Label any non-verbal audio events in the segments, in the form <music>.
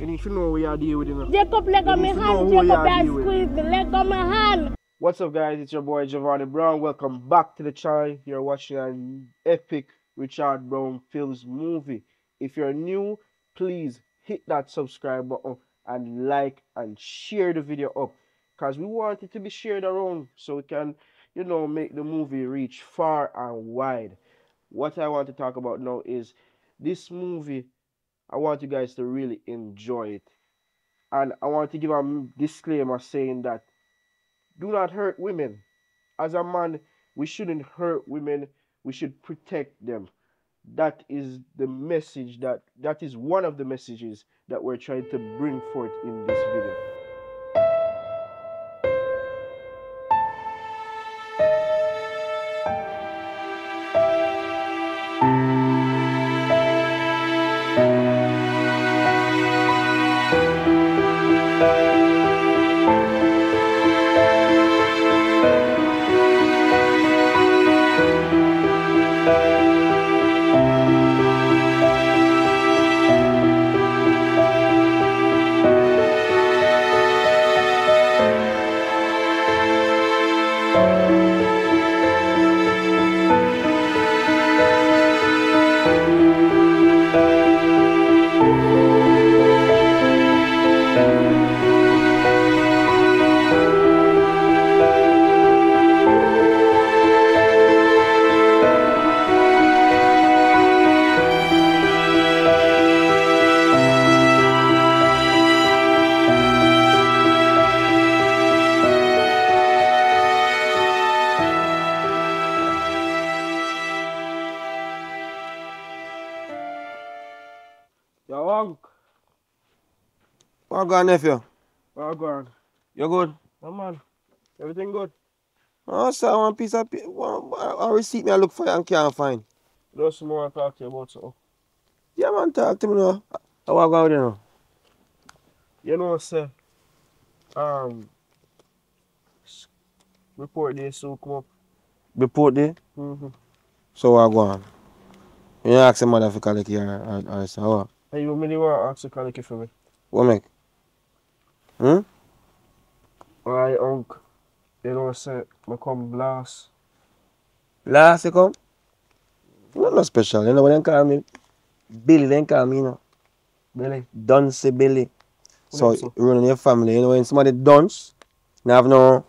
You need to know where you deal with him. Jacob, on You my need to know hand. Jacob, are you dealing with. squeeze the leg on my hand. What's up, guys? It's your boy Giovanni Brown. Welcome back to the channel. You're watching an epic Richard Brown Films movie. If you're new, please hit that subscribe button and like and share the video up because we want it to be shared around so we can, you know, make the movie reach far and wide. What I want to talk about now is this movie. I want you guys to really enjoy it. And I want to give a disclaimer saying that do not hurt women. As a man, we shouldn't hurt women. We should protect them. That is the message that that is one of the messages that we're trying to bring forth in this video. Going, nephew? you going? You good? No man, everything good? Oh, sir, one piece of pa- one, receipt me I look for and can't find. Just more to talk to you about something. Yeah, man, talk to me now. How I go with you now? You know, say, um, report day soon come up. Report there. Mm-hmm. So what go on? You ask the mother for collect here or, or so what? Hey, you really want to ask the colleague for me? What make? Hmm? Alright, Unc, you know, say, I come blast. Last you come? No, no special. You know what they call me? Billy, they call me, you know. Billy. Dunce Billy. So, What is it? running your family, you know, when somebody dunce, you have no,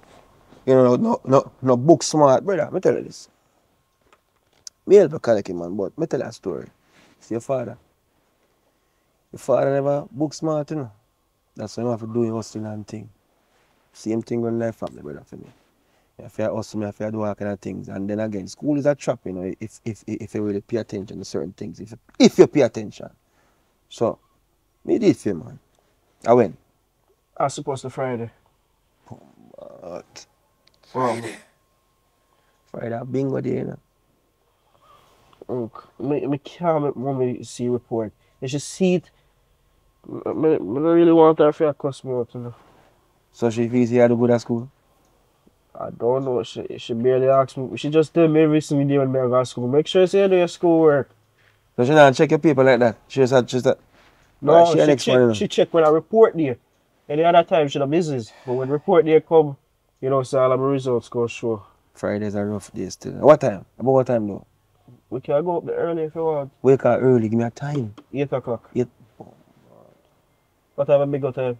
you know, no, no, no book smart. Brother, let me tell you this. Me help you collect him, man, but me tell you a story. See your father. Your father never book smart, you know. That's why you have to do your hustling and thing. Same thing when life family, brother, for me. You have to hustle, have to do all kind of things. And then again, school is a trap, you know, if, if, if you really pay attention to certain things. If, if you pay attention. So, me did for you, man. I went. I suppose to Friday. But Um, Friday, bingo day, you know. Unc, me, me can't make mommy see report. You should see it. I, I don't really want her for a cuss me out, you know. So she feels you had a good at school? I don't know. She, she barely asked me. She just tell me every single day when I go to school. Make sure you do your schoolwork. So she don't check your paper like that? She just had, she No, she, she, check, morning. she check when I report there. Any other time she don't business. But when report day come, you know, so all of my results go show. Fridays are rough days still. What time? About what time though? We can go up the early if you want. Wake up early, give me a time. 8 o'clock. 8 Whatever, big go to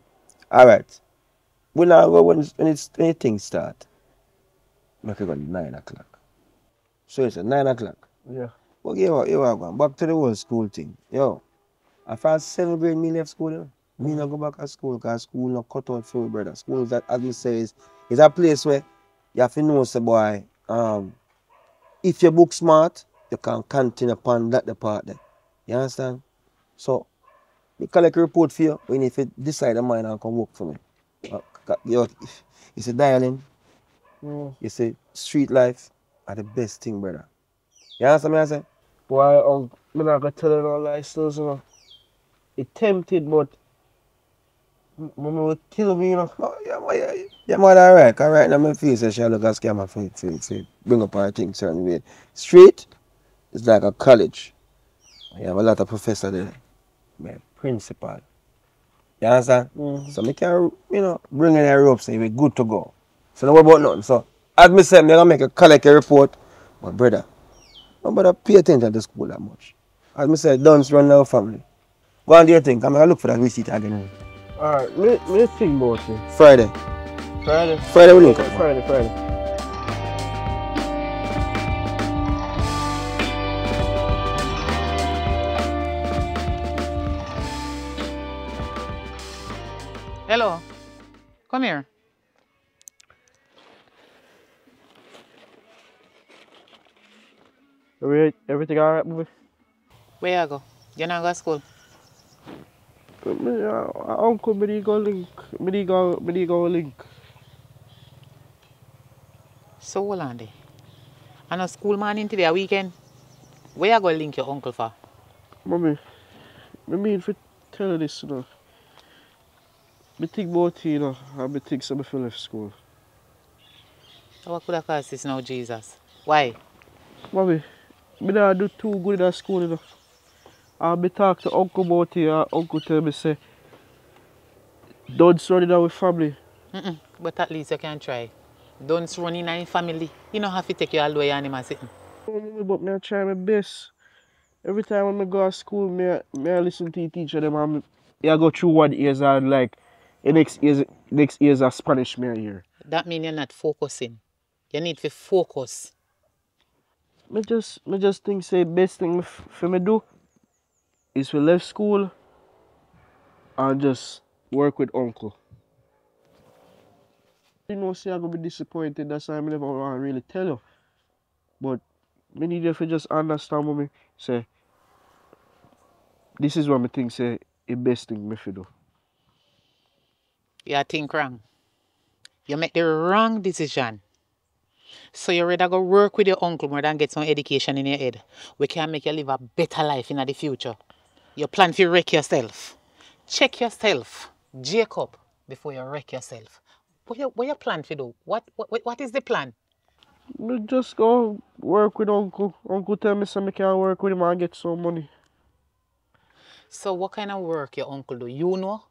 All right. We'll go, when, when, it's, when things start. Make it go 9 o'clock. So it's at 9 o'clock. Yeah. But you are, you are going back to the old school thing. Yo, after seven grade, me left school. You know? Me mm-hmm. not go back to school because school not cut out for me, brother. School, that, as me say, is, is a place where you have to know, say, boy, um, if you book smart, you can continue upon that department. You understand? So, collect a report for you when if you decide a mind and come work for me. Uh, you, see, dialing, Mm. you see, street life are the best thing, brother. You understand me? I say? Boy, um, me not gonna tell you no lies still, you know. It tempted, but mama will kill me, you know. Oh, yeah, ma, yeah, yeah, man, all right. All right, now my say she look a scammer for, for, for bring up her thing certain way. Street is like a college. You have a lot of professor there. My principal. You understand? Mm. So me can, you know, bring in the rope so we good to go. So don't worry about nothing. So as me say, me gonna make a collect a report. But brother, nobody pay attention to school that much. As me say, don't run our family. Go on do your thing. I'm gonna look for that receipt again. Alright, me, me think about it. Friday. Friday. Friday we link Okay, up. Friday, Friday. Hello. Come here. Everything alright, baby? Where you go? You not go to school? Me, uh, uncle, me go link. Me go, me go link. So hold on there. And a school morning today, a weekend. Where you go link your uncle for? Mommy, me mean for tell you this, you know. Think about you, you know, and me think some I left school. What could have caused this now, Jesus? Why? Mommy, me not do too good in school, you know. And me talk to uncle about it, and uncle tell me say, don't running out with family. Mm-mm. But at least you can try. Don't run in a family. You don't have to take your all the way animal sitting. But me I try my best. Every time when I go to school, me, I- me I listen to the teacher them and me, I go through one ears and like, the next ears, next ears are Spanish I hear. That means you're not focusing. You need to focus. Me just, me just think say best thing for me do is to leave school and just work with uncle. You know, say I'm gonna be disappointed. That's why I'm never want to really tell you. But me need you to just understand what me say. This is what me think say the best thing me fi do. You think wrong. You make the wrong decision. So you rather go work with your uncle more than get some education in your head. We can make you live a better life in the future. You plan to wreck yourself. Check yourself, Jacob, before you wreck yourself. What you, what you plan to do? What, what, what is the plan? Me just go work with uncle. Uncle tell me say me can work with him and get some money. So what kind of work your uncle do? You know?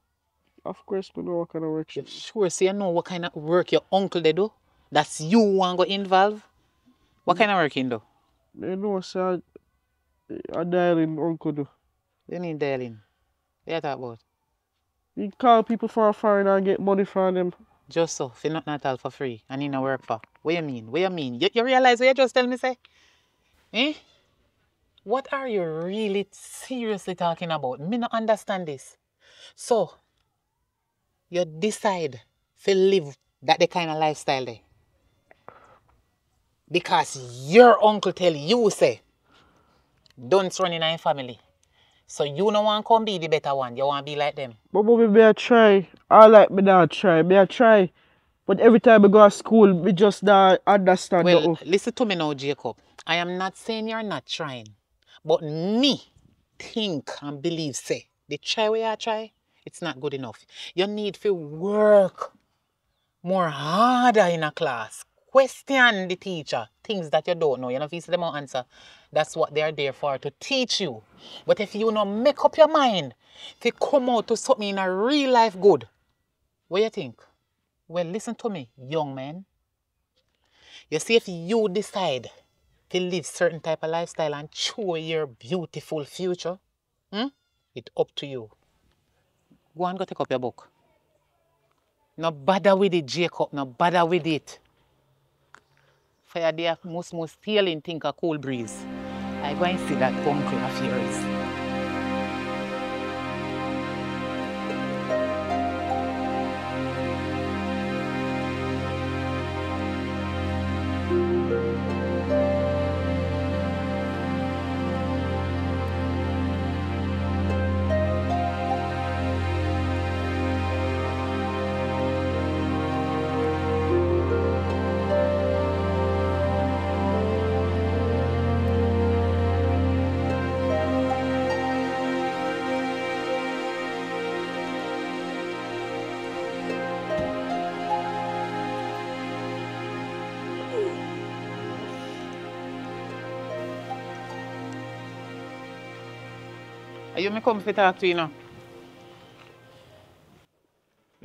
Of course, me know what kind of work she You sure so you know what kind of work your uncle they do? That's you want go involve? What kind of work he do? Me know I, I dialing uncle do. You need dialing. What you talk about? He call people from foreign and get money from them. Just so, for nothing at all for free and in a work for. What you mean? What you mean? You, you realize what you just tell me say? Eh? What are you really seriously talking about? Me not understand this. So, you decide to live that the kind of lifestyle there. Because your uncle tell you say, don't run in a family. So you no want come be the better one. You want be like them. But mommy, me I try. I like me not try. Me I try. But every time I go to school, me just not understand Well, listen to me now, Jacob. I am not saying you're not trying, but me think and believe say the try where you try, it's not good enough. You need to work more harder in a class. Question the teacher things that you don't know. You know, if you see them out answer, that's what they are there for to teach you. But if you not make up your mind to come out to something in a real life good, what you think? Well, listen to me, young man. You see, if you decide to live certain type of lifestyle and show your beautiful future, hmm, it's up to you. Go and go take up your book. No bother with it, Jacob. No bother with it. For your day, most most stealing think a cool breeze. I go and see that uncle of yours. You me come to talk to you now?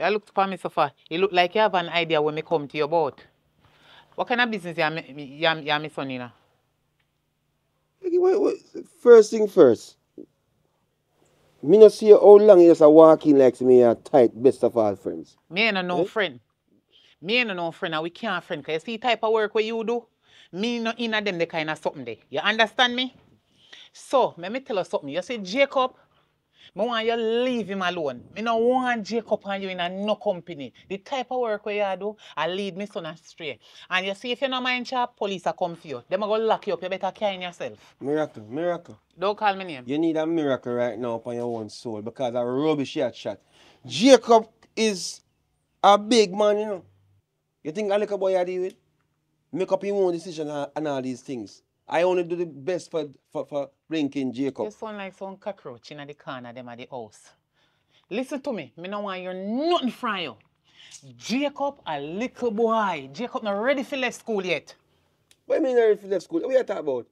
I looked upon me so far. You look like you have an idea when me come to your boat. What kind of business you, me, you, you me son, you know? Okay, wait, wait. First thing first. Me not see how long you just a walk in like me a tight best of all friends. Me ain't no Eh? friend. Me ain't no friend and we can't friend. Cause you see type of work where you do, me no in them the kind of something there. You understand me? So, let me tell you something. You see Jacob, I want you leave him alone. Me no want Jacob and you in a no company. The type of work where you do, I lead my son astray. And you see if you're not mind chap, police are come for you. Them a go lock you up. You better care in yourself. Miracle, miracle. Don't call me name. You need a miracle right now upon your own soul because of rubbish you had shot. Jacob is a big man, you know. You think a little boy I deal with? Make up your own decision and all these things. I only do the best for for, for You Jacob. sound like some cockroach in the corner them at the house. Listen to me. Me no want hear nothing from you. Jacob a little boy. Jacob not ready for left school yet. What do you mean I left school? What you talking about?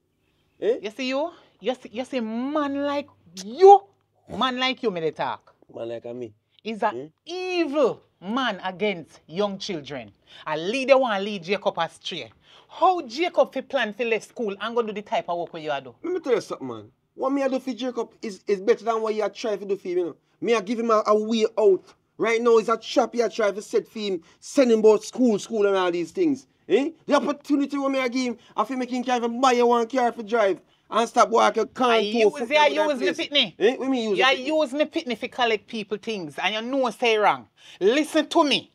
Eh? You see you? You see, you see man like you? Man like you me dey talk. Man like me. Is a Hmm? evil man against young children. A leader want lead Jacob astray. How Jacob fi plan for left school and go do the type of work where you a do? Let me tell you something, man. What me I do for Jacob is, is better than what you are trying to do for him, you know. Me I give him a, a way out. Right now, it's a trap you are trying to set for him, send him about school, school and all these things. Eh? The opportunity what me I give him, I feel making can even buy one car for drive and stop walking I can't use, you use me pitney. Eh? What me use You it? use me pitney for collect people things and you know say wrong. Listen to me.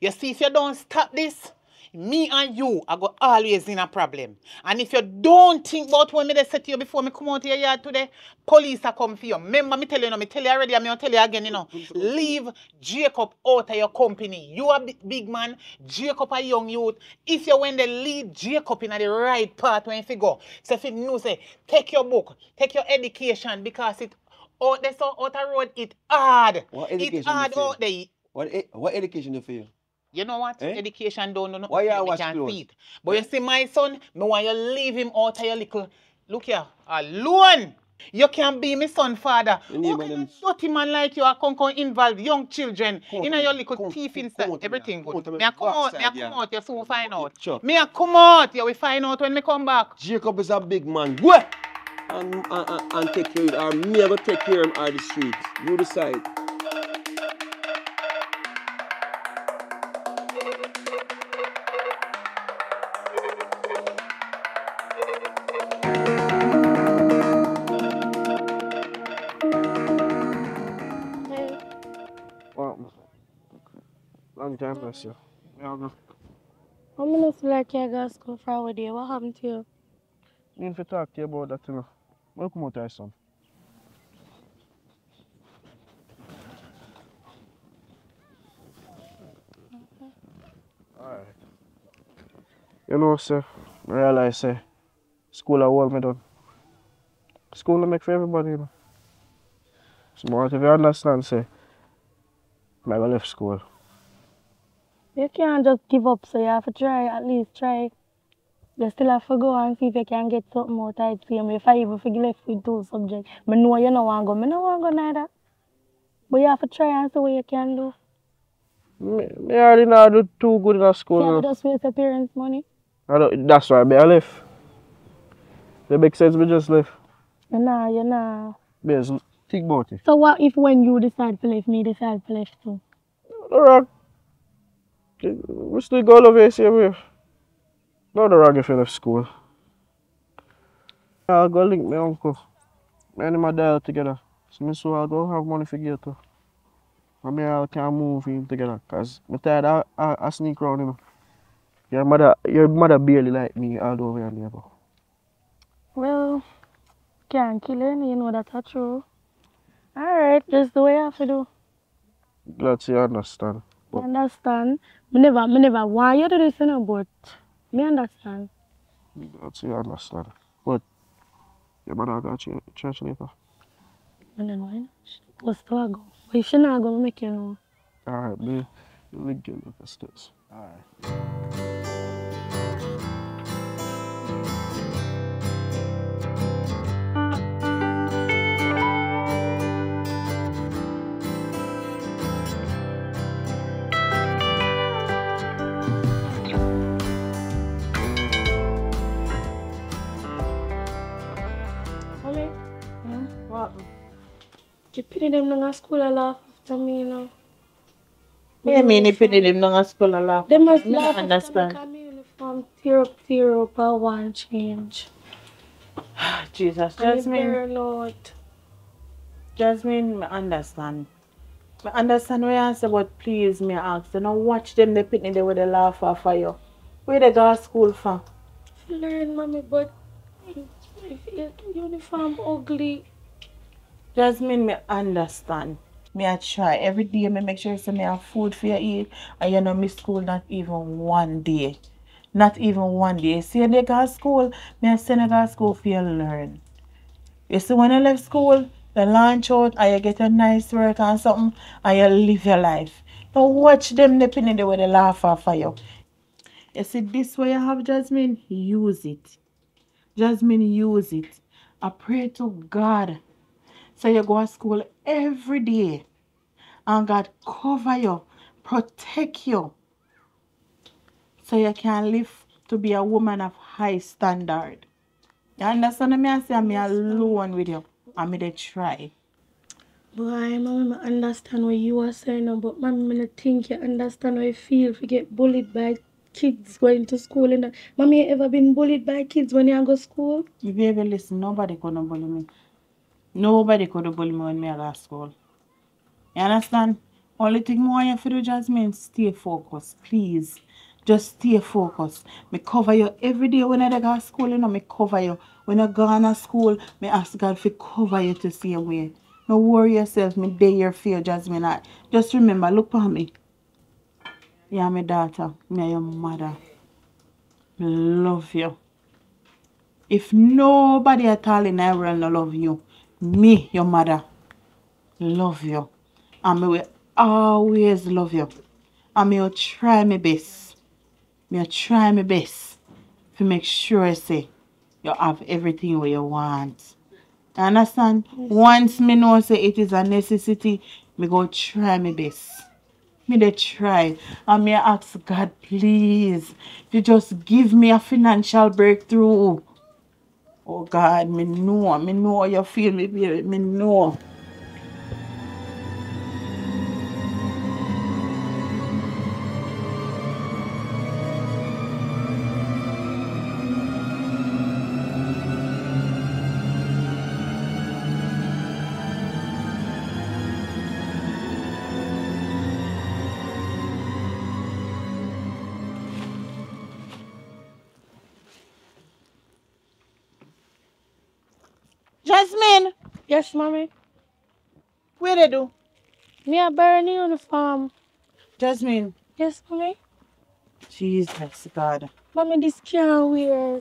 You see, if you don't stop this, me and you are go always in a problem. And if you don't think about what me they say to you before me come out your yard today, police are come for you. Remember me tell you, you know, me tell you already, and me tell you again, you know. Leave Jacob out of your company. You a big, man, Jacob a young youth. If you when they lead Jacob in the right path when you go, so if you know say, take your book, take your education because it out there so out road it hard. What It education hard you say? out there. What, what education do for you? You know what? Eh? Education don't know nothing. Why you for watch can't clothes? see. But you see, my son, me want you leave him out of your little. Look here, alone. You can't be my son father. You need How one can a dirty man like you a come come involve young children Come in out, your little come- teeth come- inside? come out, Everything come good. out, Me a come out, me a come out, you soon find out. Sure. Me a come out, you will find out when me come back. Jacob is a big man. Go! And, and, and, and take care of him. Or me I go take care of him or the streets. You decide. Bless you. Yeah, go. how many feel like you guys go far with you? What happened to you? Need to talk to you about that, you know. Welcome out, your son. Alright. You know, sir, I realize, say, school a hold me down. School a make for everybody, you know. Smart if you understand, say, I left school. You can't just give up, so you have to try, at least try. You still have to go and see if you can get something more it for you. If I even figure left with two subjects, I know you don't want to go. I don't want to go neither. But you have to try and see what you can do. Me, me already not do too good in school. You have to just waste your parents' money. I don't, that's why I left. It make sense me just left. You know, you know. Because think about it. So what if when you decide to leave, me decide to leave too? No wrong. We still go over here same way. No the wrong if you left school. I'll go link my uncle. Me and my dad together. So me so I'll go have money for get to. And me I can't move him together. Cause my dad I, I, I sneak around him. Your mother your mother barely like me all over your neighbor. Well, can't kill any, you know that's true. Alright, just the way I have to do. Glad to you understand. I understand. Me never, me never want you to do this, but me understand. Glad to you understand. But your mother got you church later. I don't know. She to go. But if she not go, me make you know. Alright, me. You link you look at this. Alright. The penny them not a school a laugh after me, you know. What you mean if you did him not a school a laugh? They must Me laugh not after me understand. uniform tear up, tear up, I want change. <sighs> Jesus, Jasmine, out. Jasmine, me understand. Me understand what you say, but please, me ask, you know, watch them, they pitney there with the laugh off for you. Where they go to school for? Learn, mommy, but if your uniform ugly, Jasmine, me understand. Me I try every day. Me make sure say me have food for you eat, and you know miss school not even one day, not even one day. See they go to school, me I send you to school for you learn. You see when I left school, the launch out and you get a nice work and something, and you live your life. Now watch them nipping in the way they laugh off for you. You see this way you have Jasmine, use it. Jasmine, use it. I pray to God so you go to school every day. And God cover you, protect you. So you can live to be a woman of high standard. You understand me? I say I'm alone with you. I'm me dey try. boy, mommy, I understand what you are saying, now, but mommy, I think you understand how I feel if you get bullied by kids going to school. And that. mommy, you ever been bullied by kids when you go to school? You baby listen, nobody gonna bully me. Nobody could have bully me when I go to school. You understand? Only thing more you to do, Jasmine, stay focused, please. Just stay focused. Me cover you every day when I go to school, you know, me cover you. When I go to school, me ask God to cover you to see way. No worry yourself, me day your fear, Jasmine. I, just remember, look for me. Yeah, my daughter, me your mother. Love you. If nobody at all in the world no love you, me, your mother, love you. And me will always love you. And me will try my best. Me will try my best to make sure I say you have everything what you want. You understand? Once me know say it is a necessity, me go try my best. Me dey try. And me ask God, please, to just give me a financial breakthrough. Oh God, me know, me know how you feel, me baby, me know. Yes, mommy. where they do? Me a burn the uniform. Jasmine, Yes, mommy. Jesus God. Mommy, this can't wear.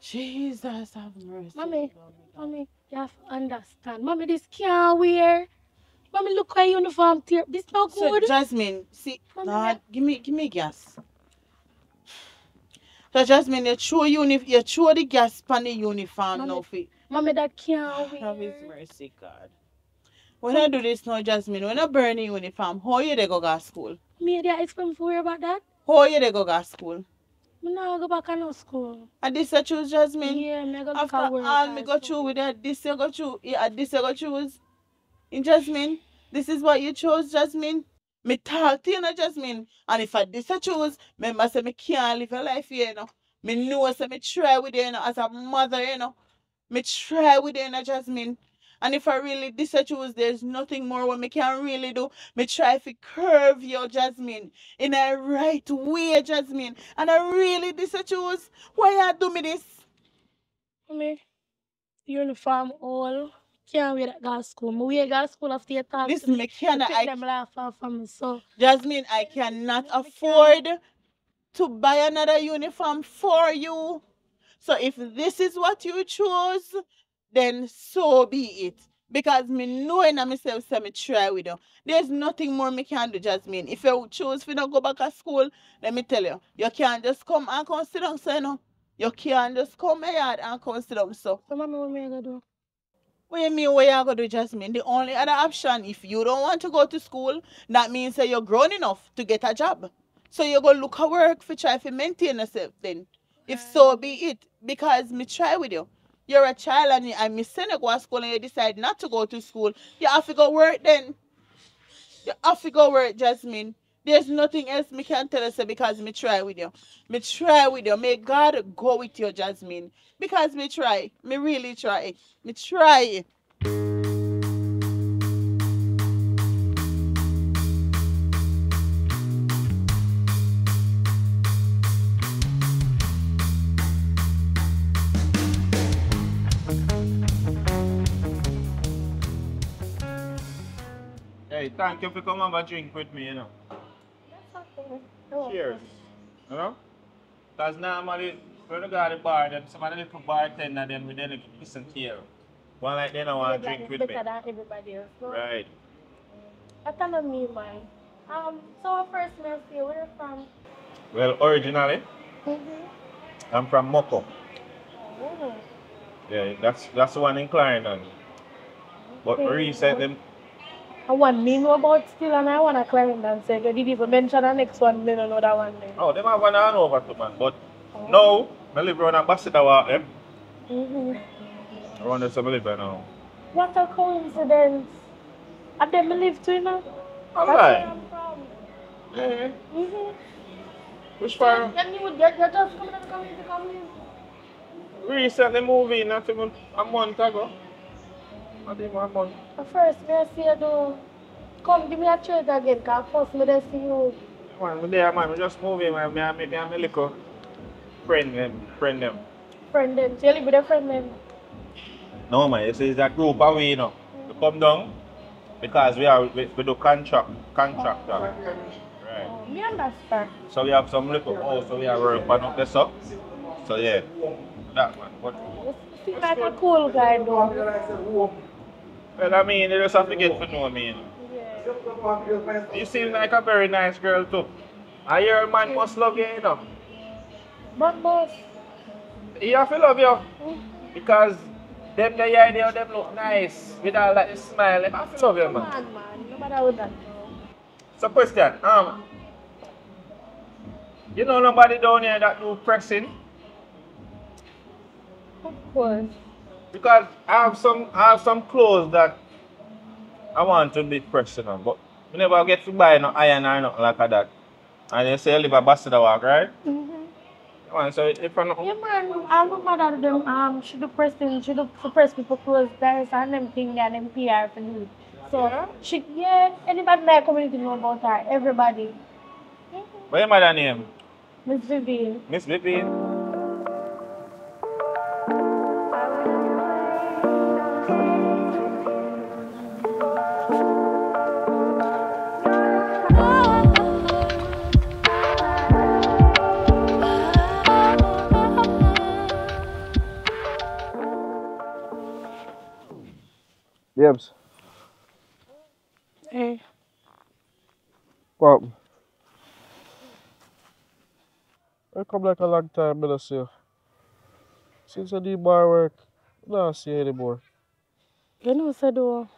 Jesus have mercy. Mommy, mommy, you have to understand. Mommy, this can't wear. Mommy, look your uniform tear. This not So good. Jasmine, see, Mommy, Lord, give me, give me gas. So Jasmine, you throw uni, you throw the gas on the uniform Mommy, now, fi. Mommy, that can't wear. <sighs> Have His mercy, God. When I do this now, Jasmine, when I burn the uniform, how you they go to school? Me, they explain for worry about that. How you they go to school? Me now go back to school. And this I choose Jasmine. Yeah, me go After at work. all me go through with that, this you go through, yeah, this you go choose. In Jasmine, this is what you chose, Jasmine. Me talk to you, know, Jasmine. And if I this I choose, remember say me can't live a life here, you know. Me know say me try with you, you know, as a mother, you know. Me try with you, you know, Jasmine. And if I really this choose, there's nothing more what me can really do. Me try to curve you, Jasmine, in a right way, Jasmine. And I really this choose. Why you do me this? Mommy, uniform all. Can't wear that go to school. Me wear to school after you talk to Listen, me. me cannot. I, them laugh off of me. So, Jasmine, I cannot afford to buy another uniform for you. So if this is what you choose, then so be it. Because me knowing I myself, say me try with you. There's nothing more me can do, Jasmine. If you choose to not go back to school, let me tell you, you can't just come and down, so you know. You can't just come here and down, so. so mommy, what me gonna do? What you mean what you gonna do, Jasmine? The only other option, if you don't want to go to school, that means that you're grown enough to get a job. So you go look at work for try to maintain yourself then. If so be it. Because me try with you. you're a child and, me send you go to school and you decide not to go to school, you have to go work then. You have to go work, Jasmine. There's nothing else me can tell you because me try with you. Me try with you. May God go with you, Jasmine. Because me try. Me really try. Me try. Hey, thank you for coming have a drink with me, you know. Cheers. You know? Because normally, when you go to the bar, then somebody little bartender, then we then listen to you. One like they don't want to drink with me. better than everybody else. Right. Kind of me, man. Um, so first, may I say where you from? Well, originally, Mm-hmm. I'm from Moko. Oh. Yeah, that's that's the one in Clarendon. But Okay. recently, I want me know about still and I want to climb and say, you didn't even mention the next one, don't know that one then. oh, they have one on over to man. But now, I live around Ambassador Walk, them. Mm-hmm. Around so I live right now. What a coincidence. And then me live too, you know? Alright. I'm from. Mm-hmm. Which part? Then you would get, you just come to the community community. Recently moved in, not even a month ago. Not even a month. But first, may I see you do, come give me a treat again, because first me dey see you. Man, we there, man. We just move in, man. Me and me, me and me little friend them, friend them. Friend them, so you live with a friend them. No, man. You see, it's a group of we, you know. We come down because we are we, we do contract, contract. uh, Right. Oh, me understand. So we have some little house, so we are work on up this up. So yeah, that man. But You seem like a cool guy though. Well, I mean, you just have to get to know me. You. Yeah. you seem like a very nice girl too. I hear a man must love you, you know. But boss, He have to love you because them the idea of them look nice with all that smile. They have to love you, come man. on man, nobody would that know. So question, um, you know nobody down here that do pressing Of course. Because I have some I have some clothes that I want to be on, but we never get to buy no iron or nothing like that. And you say you live a Bastard walk, right? Mm-hmm. Man, so if I know, Yeah man, I'm a mother of them, um, she do pressing, she do press people clothes, there's and them thing and them PR for me. So, Yeah? she, yeah, anybody in my community know about her, everybody. what your mother name? Miss Vivian. Miss Vivian. Yebs. Hey. What? I come like a long time, I don't see you. Since I do bar work, I don't see you anymore. You know, so though,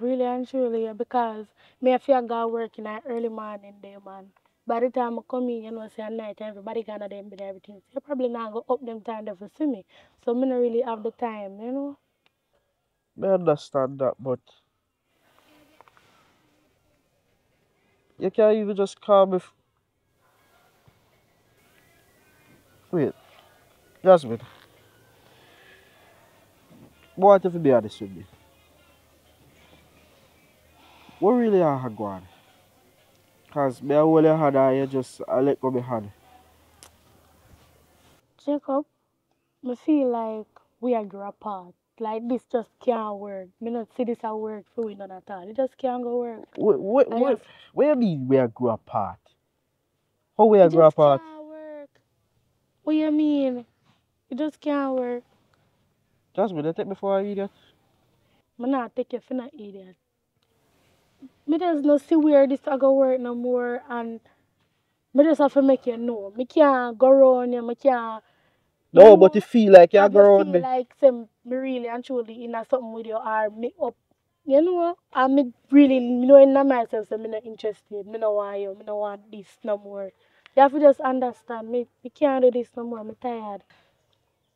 really and truly, because me I feel go work in the early morning day, man. By the time I come in, you know, say at night, everybody gonna them with everything. So you probably not go up them time there for see me. So me not really have the time, you know. I understand that, but you can't even just call me. F- Wait, Jasmine. What if you be honest with me? What really are going? Cause me I your hand and just I let go my hand. Jacob, me feel like we are apart. Like this just can't work. Me not see this at work for we none at all. It just can't go work. What what I what, have- what you mean we are grow apart? How we are grow just apart? can't work. What you mean? It just can't work. Jasmine, you take me for an idiot. Me not take you for no idiot. Me just no see where this a go work no more and me just have to make you know. Me can't go around you, me can't No, you but you feel like you're around feel me. like say me really and truly in a something with you or me up you know, I me really knowing in myself say me not interested, me no want you, me no want this no more. You have to just understand me, me can't do this no more, me tired.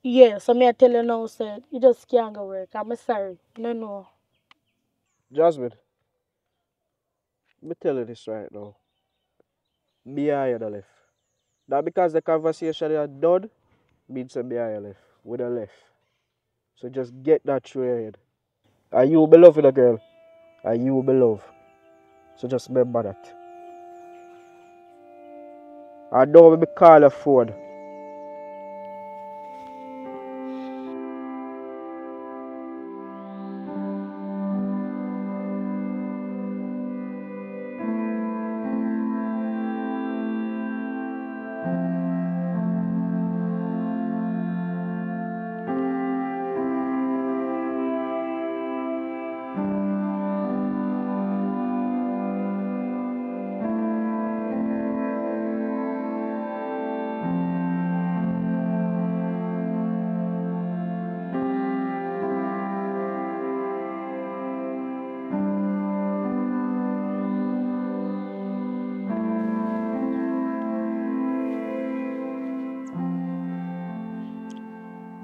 Yeah, so me I tell you now, sir, you just can't go work. I'm sorry. No, no. Jasmine, me tell you this right now. Me you the left. That because the conversation is done, means me you left. We the left. So just get that through your head. And you be loving the girl. And you be love. So just remember that. And don't be call your phone.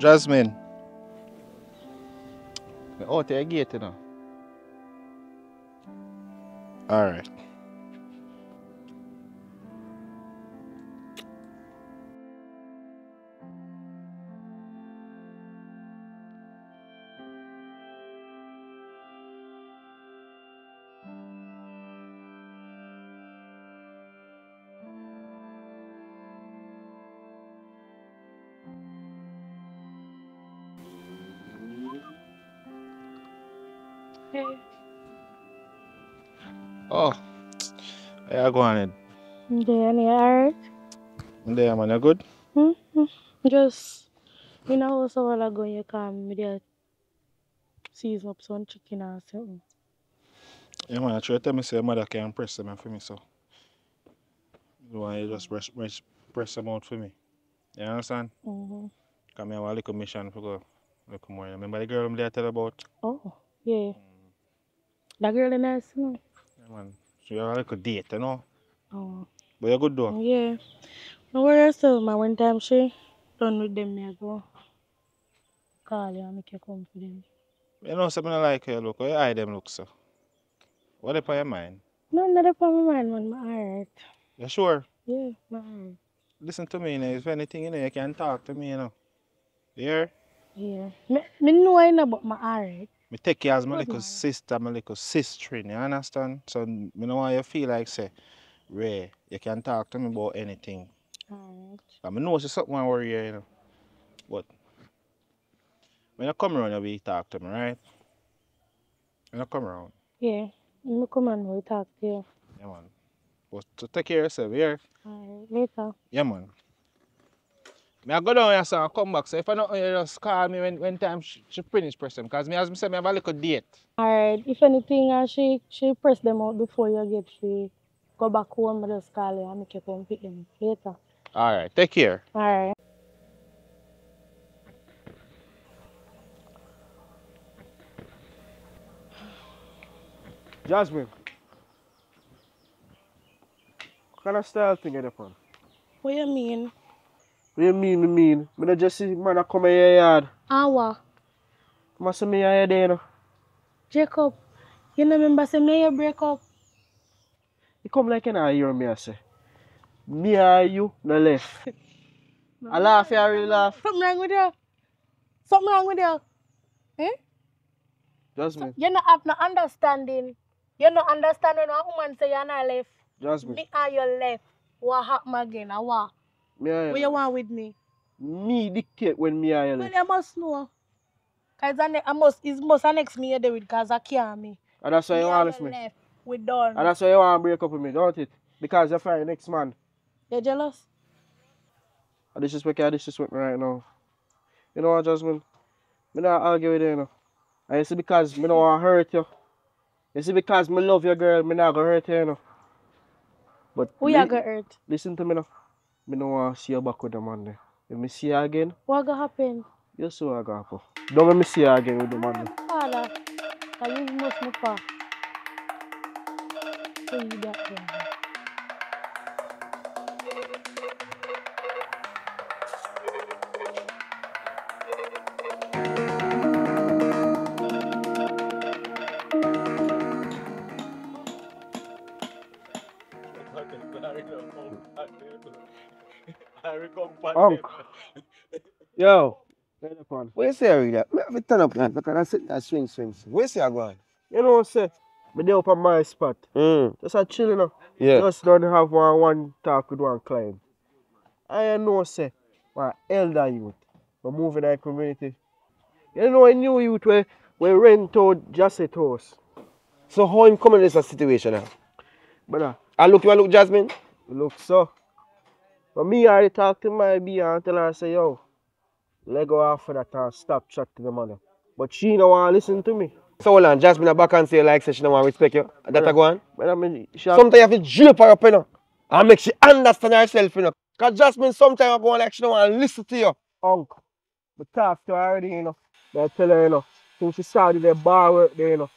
Jasmine. Oh, to your gate, you know. Alright. Hey. Oh. Yeah, go on. Then you alright? There, man. You good? Mm-hmm. Just, you know, also while ago you come, me there season up some chicken or something. Yeah, man. I try to tell me say mother can press them for me, so. You want you just press, press, press them out for me. You understand? Mm-hmm. Come here, a little mission for go. Look more. Remember the girl I'm there tell about? Oh, yeah. That girl is nice, you know. Yeah, man. So you have a little date, you know? Oh, But you're good though. Oh, yeah. No worry yourself, man. One time she done with them, I go call you and make you come for them. You know something I like your look. How your eye them look so? What up on your mind? No, not up on my mind, man. My alright. You sure? Yeah, my alright. Listen to me, you know. If anything, you know, you can talk to me, you know. You hear? Yeah. Me, me know I know, but my alright. Me take you as my little sister, my little sister, you understand? So, me know how you feel like, say, Ray, you can talk to me about anything. Alright. I mean, know it's something I worry you, you know. But, when you come around, you talk to me, right? When you come around, Yeah. Me come and we talk to you. yeah, man. But to take care of yourself, you hear? Alright. Later. Yeah, man. Me I go down here so I come back. So if I don't, you just call me when, when time she, she finish press them. Because me, as me say, me have a little date. Alright. If anything, uh, she she press them out before you get free. Go back home, me just call you and make you come pick them later. All right, take care. Alright. Jasmine. What kind of style thing you dey upon? What you mean? What you mean, me mean? Me not just see man a come your yard. Awa. Come and see me here there, know. Jacob. You know remember say me you break up? You come like not hear me I say. Me and you, no left. <laughs> I laugh, you really laugh. Something wrong with you? Something wrong with you? Eh? Jasmine, You not have no understanding. You not understand when a woman say you're not left. Jasmine. Me and you left. What happen again? What? Me What you. you want with me? Me dictate when me I Well, you must know. Cause I, I must, it must annex me there with cause I me. And that's why you want and left you me. left. We done. And that's why you want to break up with me, don't it? Because you're fighting next man. You jealous? I disrespect you, I disrespect me right now. You know what, Jasmine? Me not argue with you, you know. And you see, because me don't want to hurt you. You see, because me love your girl, me not going to hurt you, you know. But Who you gonna hurt? listen to me now. Me don't want to see you back with the man there. If me see you again, What gonna happen? you see what I got for. Don't let me see you again with the Unc. Yo. Where the? Where you say really? Me turn up now because I sit there swing, swing, swing. Where you say I going? You know what say? Me dey up on my spot. Mm. Just a chill, you know. Yeah. Just don't have one, one talk with one client. I know say, my elder youth, we move in our community. You know a new youth where we rent out just a house. So how him come in this situation now? Brother, I look you I look Jasmine. look so. But me already talk to my B and tell her say, yo, let go off of that and stop chat to the mother. But she don't want to listen to me. So hold on, Jasmine back and say like say she don't want to respect you. That a go on? But I mean, she Sometimes you have to drape her up, you know. And make she understand herself, you know. Cause Jasmine sometimes I go on like she don't want to listen to you. uncle. But talk to her already, you know. I tell her, you know, since she started the bar work there, you know.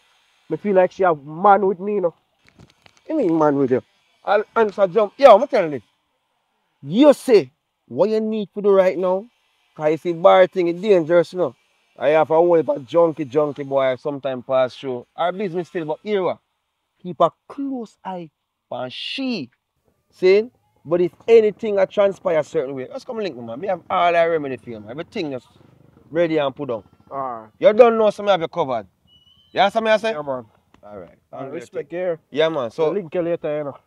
Me feel like she have man with me, you know. You mean man with you? I'll answer jump. Yo, I'm telling you. You say what you need to do right now. Cause you see bar thing is dangerous, you know. I have a whole of junkie junkie boy sometime pass through. Our business still but here? Keep a close eye on she. See? But if anything a transpire a certain way, just come link me, man. Me have all I remedy for you, man. Everything just ready and put on. Alright. You don't know something have you covered. You understand me I say? Yeah, man. Alright. I respect here. Yeah man. So So link you later, you know.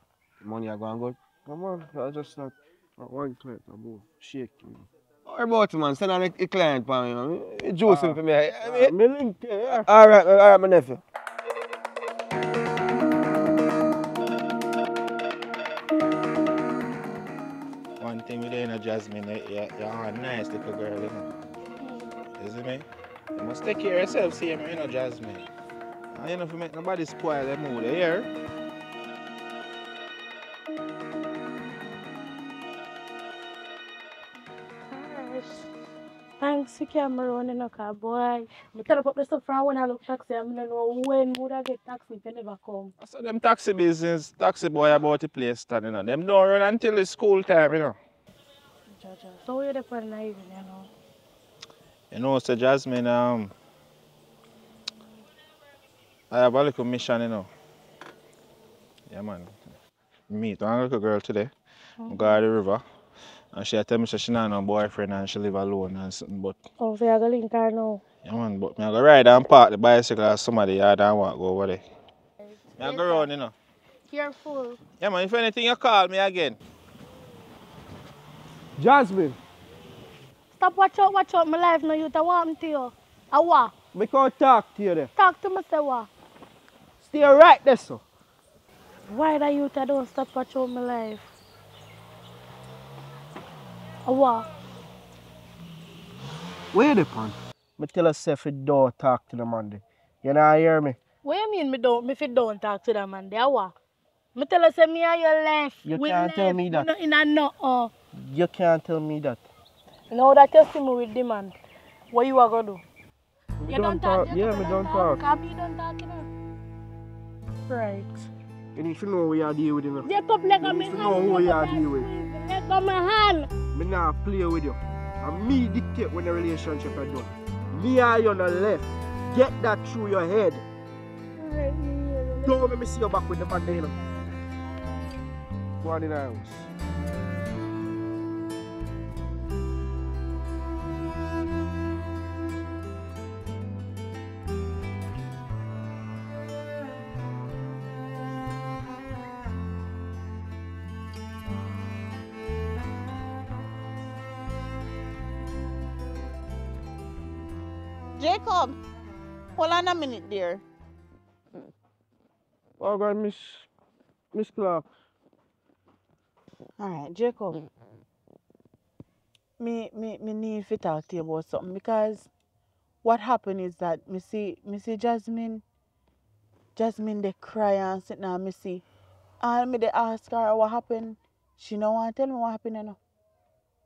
money are going good. Come on, I just not one client, I'm more shake. You know. How about it, man? Oh, send on a, a client ah. for me, man. You Juicing Ah. for me. I mean, link yeah. all right, all right, my nephew. One thing with you, Jasmine, you, you, you're a nice little girl, you know. You see me? You must take care of yourself, see me, you know, Jasmine. And you know, if you make nobody spoil the mood, you hear? Thanks to camera you know, car boy. Me tell up the stuff from when I look taxi, I don't know when would I get taxi you never come. So them taxi business, taxi boy about the place stand, you know. Them don't run until it's school time, you know. Jaja. So where the for the evening, you know? You know, so Jasmine, um, I have a little mission, you know. Yeah, man. Meet one little girl today. Mhm. Go to the river. And she tell me say she not no boyfriend and she live alone and something. But, Oh, so you go link her now. yeah, man, but me I go ride and park the bicycle at somebody yard and walk go over there. Me I go round, you know. Careful. Yeah, man, if anything, you call me again. Jasmine, Stop watch out, watch out, my life now, you to want to you. I what? me can't talk to you there. Talk to me, say what? Stay right there, so. Why the youth I don't stop watch out my life? I what? Where the pan? Me tell herself it don't talk to the man there. You know I hear me? What you mean me don't, me fit don't talk to that man there, what? Me tell her say me and you left. You we can't left. tell me that. We in a no, uh. You can't tell me that. Now that you see me with the man, what you are gonna do? Me You don't don't talk, talk. you Yeah, me don't talk. Cause me don't talk, you know. Right. You need to know where you deal with you know. Get up leg on me You know who you are dealing with. sleeve, Leg on my hand. Me not play with you. And me dictate when the relationship is done. Me and you on the left. Get that through your head. Don't let me see you back with the man. Go on in the house. Hold on a minute there. Oh God, Miss Miss Clark. All right, Jacob. Me, me, me need to talk to you about something because what happened is that me see, me see Jasmine, Jasmine they cry and sit now. Me see, and me they ask her what happened. She no want tell me what happened, you know.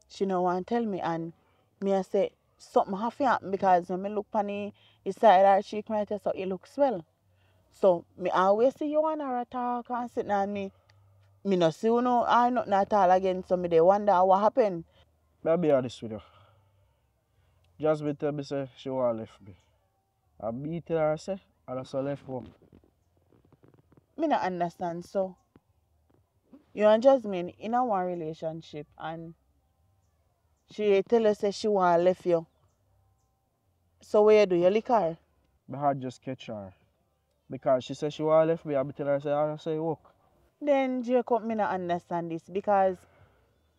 She no want tell me, and me I say something have to happen because when me look on the, the side of her cheek, I so it looks swell. So me always see you and her talk and sit and me me no see you no I nothing at all again. So me they wonder what happened. I'll be honest with you. Jasmine tell me say she want left me. I beat her say and I saw left home. Me not understand. So you and Jasmine in a one relationship and She tell us say she want left you. So you do? You lick her? My heart just catch her. Because she said she want left me, I be tell her, I say, I say, walk. Then Jacob, me not understand this because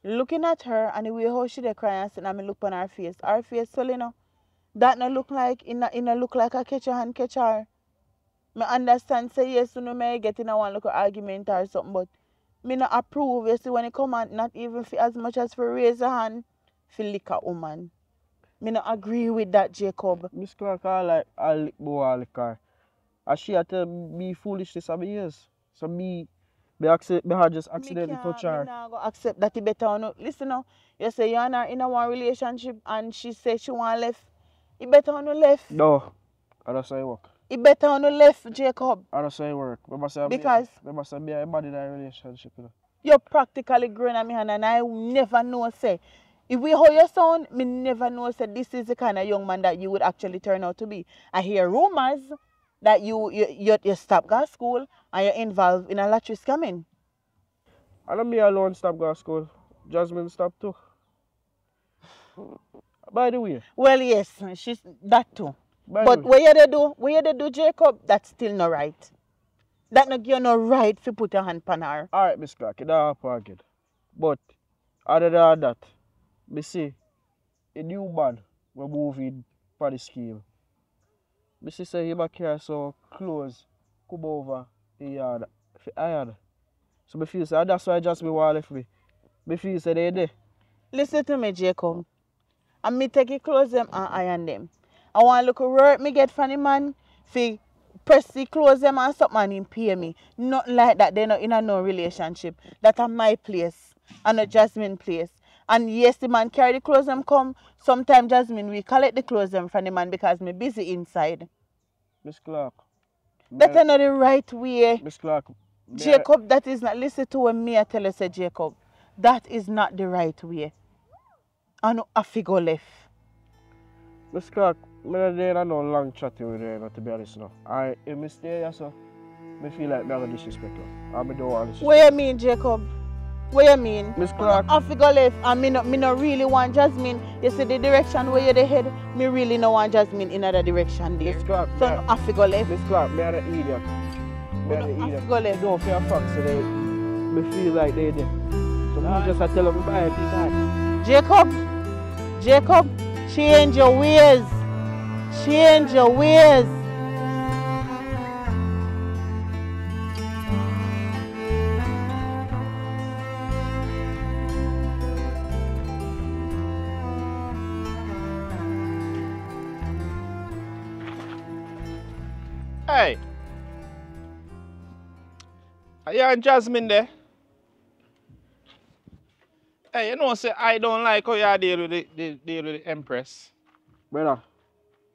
looking at her and the way how she dey cry and sit and me look on her face, her face swell you know. That no look like it no, it no look like a catch her hand catch her. Me understand say yes, you know me get in a one little argument or something, but me not approve. You see when it come on, not even for as much as for raise a hand for lick a woman. Me not agree with that, Jacob. Miss Clark, I like, I lick boy, I lick her. And she had to be foolishness of years. So me, me, accept, me had just accidentally touch her. Me not go accept that it better on Listen now, you say you and her in a one relationship and she say she want left. It better on left. No. I don't say work. It better on the left, Jacob. I don't say work. Remember say me- Because- remember say me and body in a relationship. You know. You're practically growing at me hand and I never know say. If we how your sound, me never know say this is the kind of young man that you would actually turn out to be. I hear rumors that you you you, you stop go school and you're involved in a lottery scamming. I don't me alone stop going school. Jasmine stop too. By the way, Well yes, she's that too. by But the way, what you they do, you they do, Jacob, that's still not right. That not give you no right to put your hand on her. alright, Miss Clark, you don't have. But other than that, me see a new man we moving for the scheme. Me see say he back here so clothes come over the yard for iron. So me feel say that's why just me want left me. Me feel say they there. Listen to me, Jacob. And me take it clothes them and iron them. I want to look work me get the man fi press the clothes them and something and him pay me. Nothing like that. They not in a no relationship. That a my place and a Jasmine place. And yes, the man carry the clothes them come. Sometimes Jasmine we collect the clothes them from the man because me busy inside. Miss Clark. That's not the right way. Miss Clark. Jacob, that is not listen to what me I tell you say Jacob. That is not the right way. And I figure left. Miss Clark, me not there no long chatting with her, to be honest, no. I, if me stay here, so, me feel like me have a disrespect her. I don't want disrespect. What you mean, Jacob? What you mean? Miss Clark, I figure left and me not me not really want Jasmine. You see the direction where you the head, me really no want Jasmine in other direction there. Miss Clark, So me- I figure left. Miss Clark, me are an idiot. Me are an I idiot. figure left. don't feel fact, so they, me feel like they did. So me just a tell them bye, peace. Jacob, Jacob, change your ways. Change your ways. You and Jasmine there? Hey, you know, say I don't like how you deal with the, the deal with the Empress. Brother,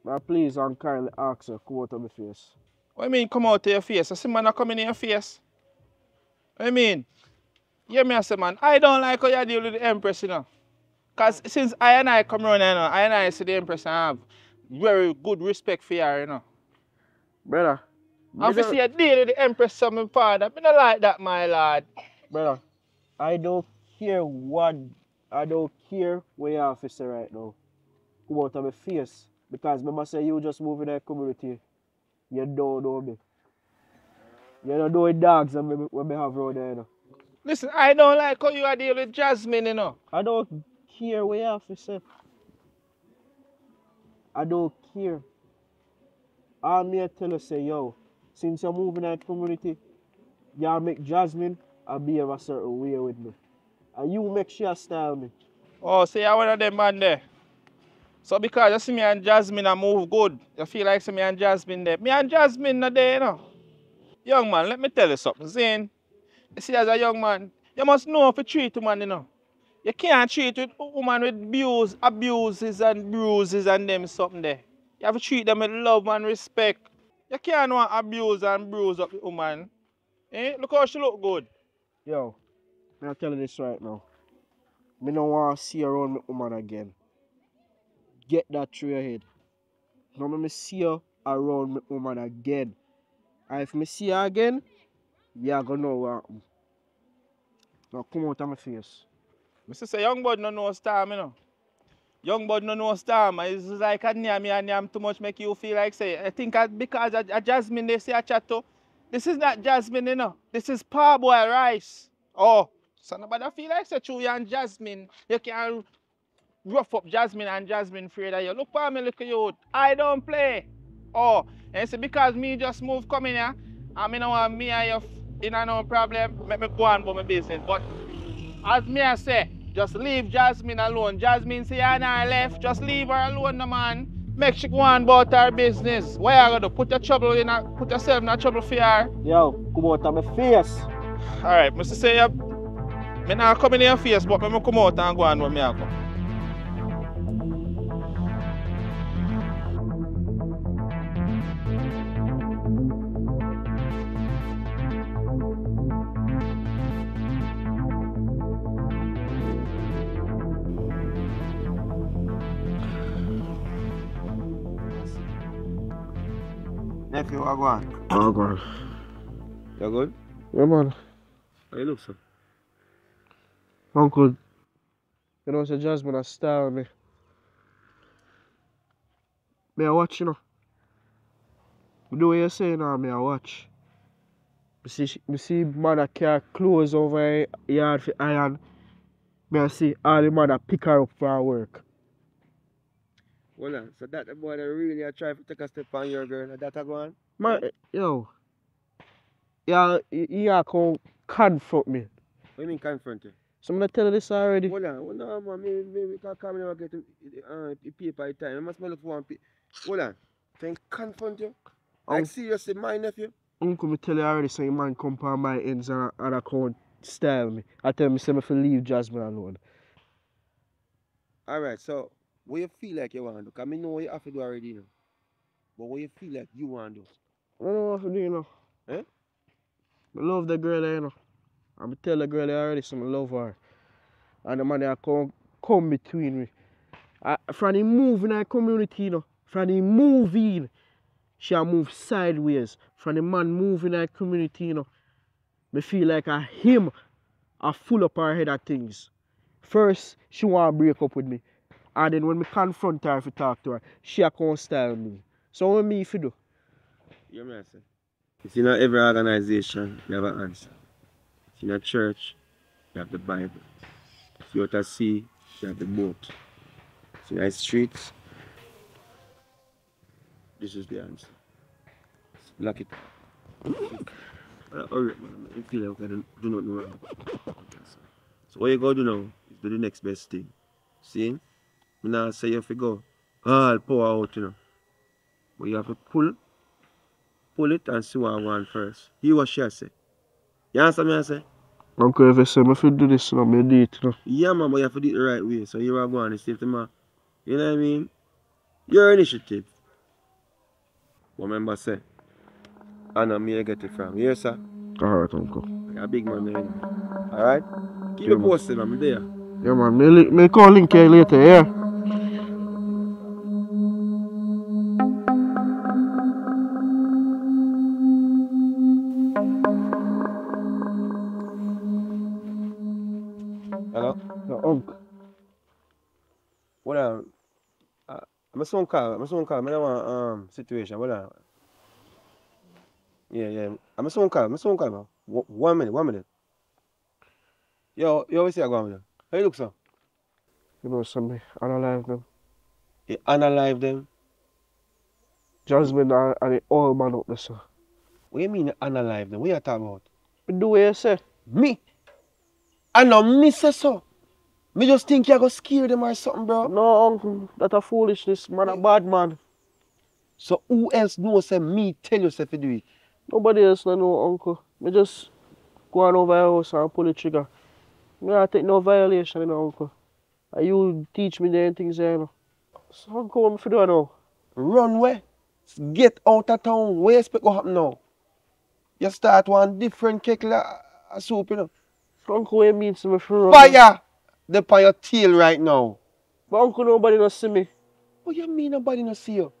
now please and kindly ask her, come out of my face. What you mean come out to your face? I see man come in your face. What you mean? Hear me I say man, I don't like how you deal with the Empress, you know. Cause since I and I come around, you know, I and I see the Empress and have very good respect for her, you know. Brother, And if you don't- see you deal with the Empress of my father, me not like that, my lord. brother, I don't care what, I don't care where you have to right now. Come out of my face. Because remember say you just move in that community. You don't know me. You don't know the dogs that me have around there, you know. Listen, I don't like how you are dealing with Jasmine, you know. I don't care where to. I don't care. I'm here to tell you say, yo, since you're moving that community, y'all make Jasmine and behave a certain way with me. And you make sure style me. Oh, so you're one of them man there. So because you see me and Jasmine I move good, you feel like see me and Jasmine there. Me and Jasmine not there, you know. Young man, let me tell you something, Zane. You see, as a young man, you must know how to treat a man, you know. You can't treat with a woman with abuse, abuses and bruises and them something there. You have to treat them with love and respect. You can't want abuse and bruise up the woman. Eh? Look how she look good. Yo, me I tell you this right now. Me no want to see around me woman again. Get that through your head. No me see her around me woman again. And if me see her again, you gonna know what happen. Now come out of my face. Mr. say young boy no know star, you know. Young bud no know Storm. It's like a name and name too much make you feel like say. I think that because a, a Jasmine they say a chat to. This is not Jasmine, you know. This is parboiled rice. Oh, so nobody feel like say you and Jasmine. You can rough up Jasmine and Jasmine of you. Look for me, little youth. I don't play. Oh, and say because me just move coming in here, I mean, I me and you in a no problem, make me go on about my business. But as me I say, just leave Jasmine alone. Jasmine say and I left, just leave her alone, no man. Make she go on about her business. Why are you gonna put your trouble in a, put yourself in a trouble for her? Yo, come out of my face. Alright, Mr. say me not come in your face, but me come out and go on where me I go. Nephew, what go on? Oh, God. You good? Yeah, man. How you look, sir? Uncle, you know, say Jasmine a star me. Me I watch, you know. Me do what you say now, me I watch. Me see, she- me see man a carry clothes over her yard for iron. Me I see all the man a pick her up for her work. Hold on. So that the boy that really a try to take a step on your girl, and that a go on? Man, yo. Yeah, he, he a come confront me. What you mean confront you? So I'm gonna tell you this already. Hold on. Hold on, man. Maybe, maybe can come and get uh, paper time. I must look for one paper. Hold on. Then confront you? Like Um, seriously, my nephew? Uncle, me tell you already, say man come on my ends and, and I can't style me. I tell me, say me for leave Jasmine alone. Alright, so what you feel like you want to do? Because I know what you have to do already, you know. But what you feel like you want to do? I don't know what to do, you know. Eh? I love the girl, you know. I'm tell the girl already, so I love her. And the man there come, come between me. I, from the move in our community, you know. From the moving, she a move sideways. From the man moving in our community, you know. Me feel like a him a full up her head of things. First, she want to break up with me. And then when me confront her if I talk to her, she a come style me. So what me if you do? You know what say? It's in every organization, you have an answer. In a church, you have the Bible. If you're out at sea, you have the boat. In the streets, this is the answer. Lock it. Alright, man. I feel like I don't, do not know. So what you gotta do now is do the next best thing. See? Me not say you have to go all power out, you know. But you have to pull pull it and see what I want first. Hear what she say. You understand me I say? Uncle, if you say me if you do this, you know, me do it, you know. Yeah man, but you have to do it the right way. So you are going to save the man. You know what I mean? Your initiative. What remember say? I know me I get it from. Yes sir. Alright, uncle. You're a big man know. Alright? Keep Yeah, me posted, man. I'm there. Yeah, man. Me, me call link here later, yeah? Son. I'm a son call. I don't want um situation. What on? Yeah, yeah. I'm a son call. I'm son call. One- minute, one minute. Yo, yo, we see I go on How you look, sir? You know, some me analyze them. You analyze them. Jasmine and, and the old man up there, sir. What you mean you analyze them? What you talking about? Do what you say. Me? I know me say so. Me just think you go scare them or something, bro. No, uncle. That a foolishness. Man, a bad man. So who else know say me tell you say to do it? Nobody else no know, uncle. Me just go on over your house and pull the trigger. Me not take no violation, you know, uncle. And you teach me them things, there, you know. So, uncle, what me fi do now? Run where? Get out of town. What you expect to happen now? You start one different kettle of of soup, you know. Uncle, what you mean to me for run? Fire! They on your tail right now. But uncle, nobody no see me. What you mean nobody no see you?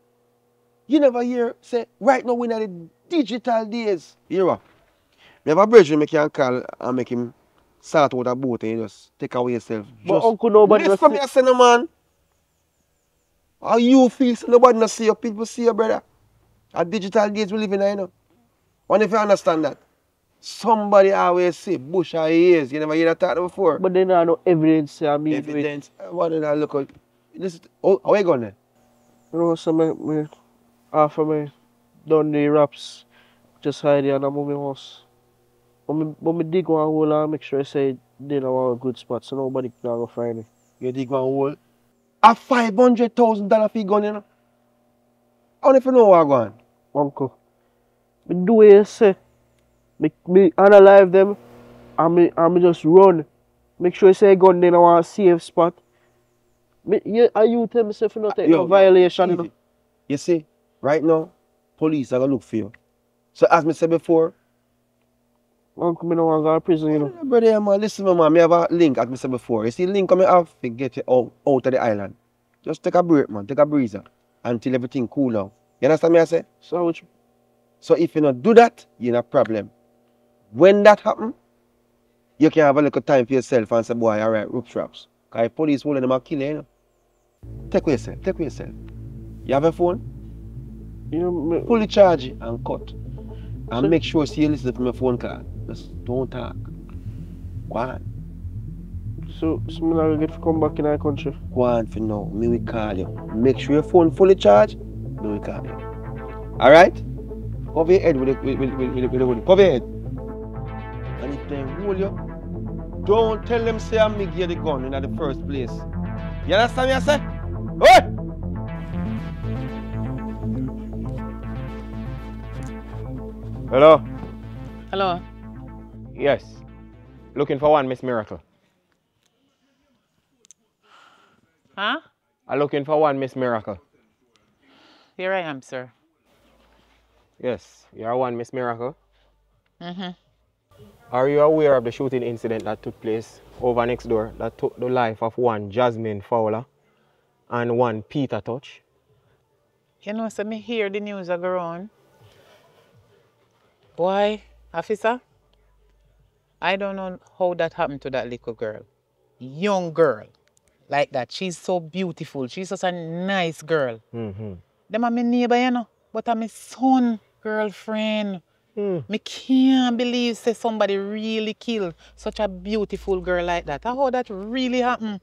You never hear say right now we're in the digital days. Hear what? Me have a brethren me can call and make him start out a boat and you just take away yourself. But Just uncle, nobody no listen see me I say no man. How you feel so nobody not see you, people see you, brother. A digital days we live in, you know. Wonder if you understand that. Somebody always say bush or ears. You never hear that talk before. But then I know evidence I mean. Evidence. Uh, What did I look at? This, oh, how you going there? You know, so me, me of me done the raps, just hide it and I'm moving house. But me, but me dig one hole and make sure I say they know one good spot so nobody can go find it. You dig one hole. A five hundred thousand dollar fee gun, you know. I don't even know what going. Uncle. Me do what you say. Me, me analyze them and me, and me just run. Make sure you say gun then I want a safe spot. Me, you, and you tell me say if you not take no Yo, violation, you know. You see, right now, police are gonna look for you. So as me said before, Uncle, me no want go to prison, you know. Brother, man, listen, man, man, me have a link, as I said before. You see, link coming have to get you out, out of the island. Just take a break, man, take a breather until everything cool down. You understand me, I say? So which So if you not do that, you're in a problem. When that happen, you can have a little time for yourself and say, boy, all right, rope traps. Because if police holding them, a kill you, know. Take with yourself, take with yourself. You have a phone? you know Fully charge and cut. And So- make sure see you listen to my phone call. Just don't talk. Go on. so so me not get to come back in our country. Go on for now. Me we call you. Make sure your phone fully charged. Me we call you. Alright? Cover your head with the with, with, with, with, the- with the. Cover your head. And hold you, don't tell them say I'm me you the gun in the first place. You understand me I say? Hey! Hello? Hello? Yes. Looking for one, Miss Miracle. Huh? I'm looking for one, Miss Miracle. Here I am, sir. Yes, you're one, Miss Miracle. Mm-hmm. Are you aware of the shooting incident that took place over next door that took the life of one Jasmine Fowler and one Peter Touch? You know, so me hear the news a go on. Why, officer? I don't know how that happened to that little girl. Young girl. Like that. She's so beautiful. She's such a nice girl. Mm-hmm. Them are my neighbor, you know. But I'm my son, girlfriend. Mm. Me can't believe say somebody really killed such a beautiful girl like that. How that really happen?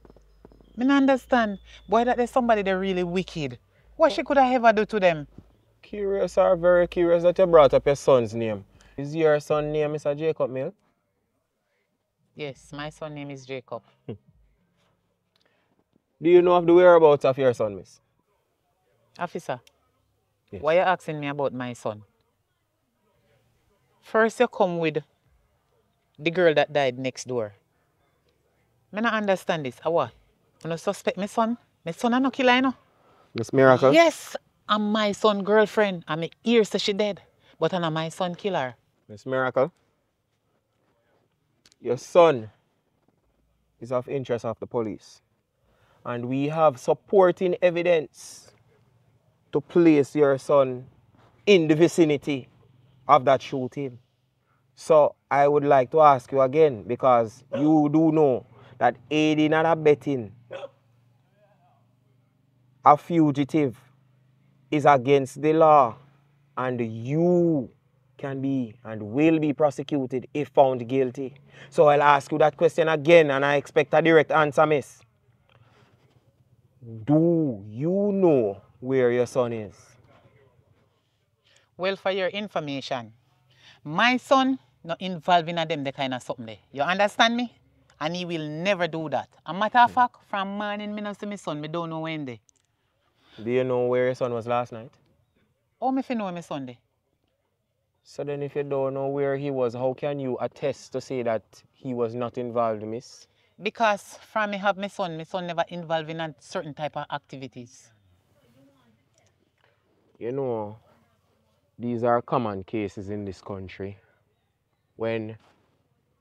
Me not understand. Why that there's somebody that really wicked. What she could have ever do to them? Curious or very curious that you brought up your son's name. Is your son name Mr. Jacob Mill? Yes, my son name is Jacob. <laughs> Do you know of the whereabouts of your son, miss? Officer, Yes. why are you asking me about my son? First you come with the girl that died next door. Me not understand this. A what? You no suspect my son? My son a no killer, you know? Miss Miracle? Yes, I'm my son girlfriend. I'm a ear say she dead. But I'm my son killer. Miss Miracle, your son is of interest of the police. And we have supporting evidence to place your son in the vicinity of that shooting. So I would like to ask you again because you do know that aiding and abetting a fugitive is against the law and you can be and will be prosecuted if found guilty. So I'll ask you that question again and I expect a direct answer, miss. Do you know where your son is? Well, for your information, my son not involved in them the kind of something there. You understand me? And he will never do that. A matter of hmm. fact, from morning me see my son, me don't know when they. Do you know where your son was last night? How me fi know my son there? So then if you don't know where he was, how can you attest to say that he was not involved, miss? Because from me have my son, my son never involved in a certain type of activities. You know, these are common cases in this country when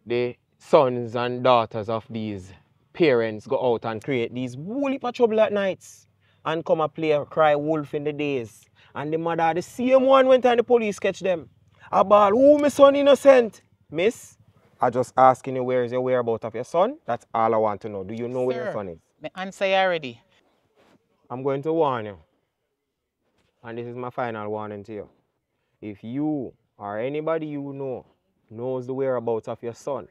the sons and daughters of these parents go out and create these whole heap of trouble at nights and come and play a cry wolf in the days. And the mother, the same one went and the police catch them. About who my son innocent? Miss, I just asking you where is your whereabouts of your son? That's all I want to know. Do you know where your son is? Answer you already. I'm going to warn you. And this is my final warning to you. If you or anybody you know knows the whereabouts of your son,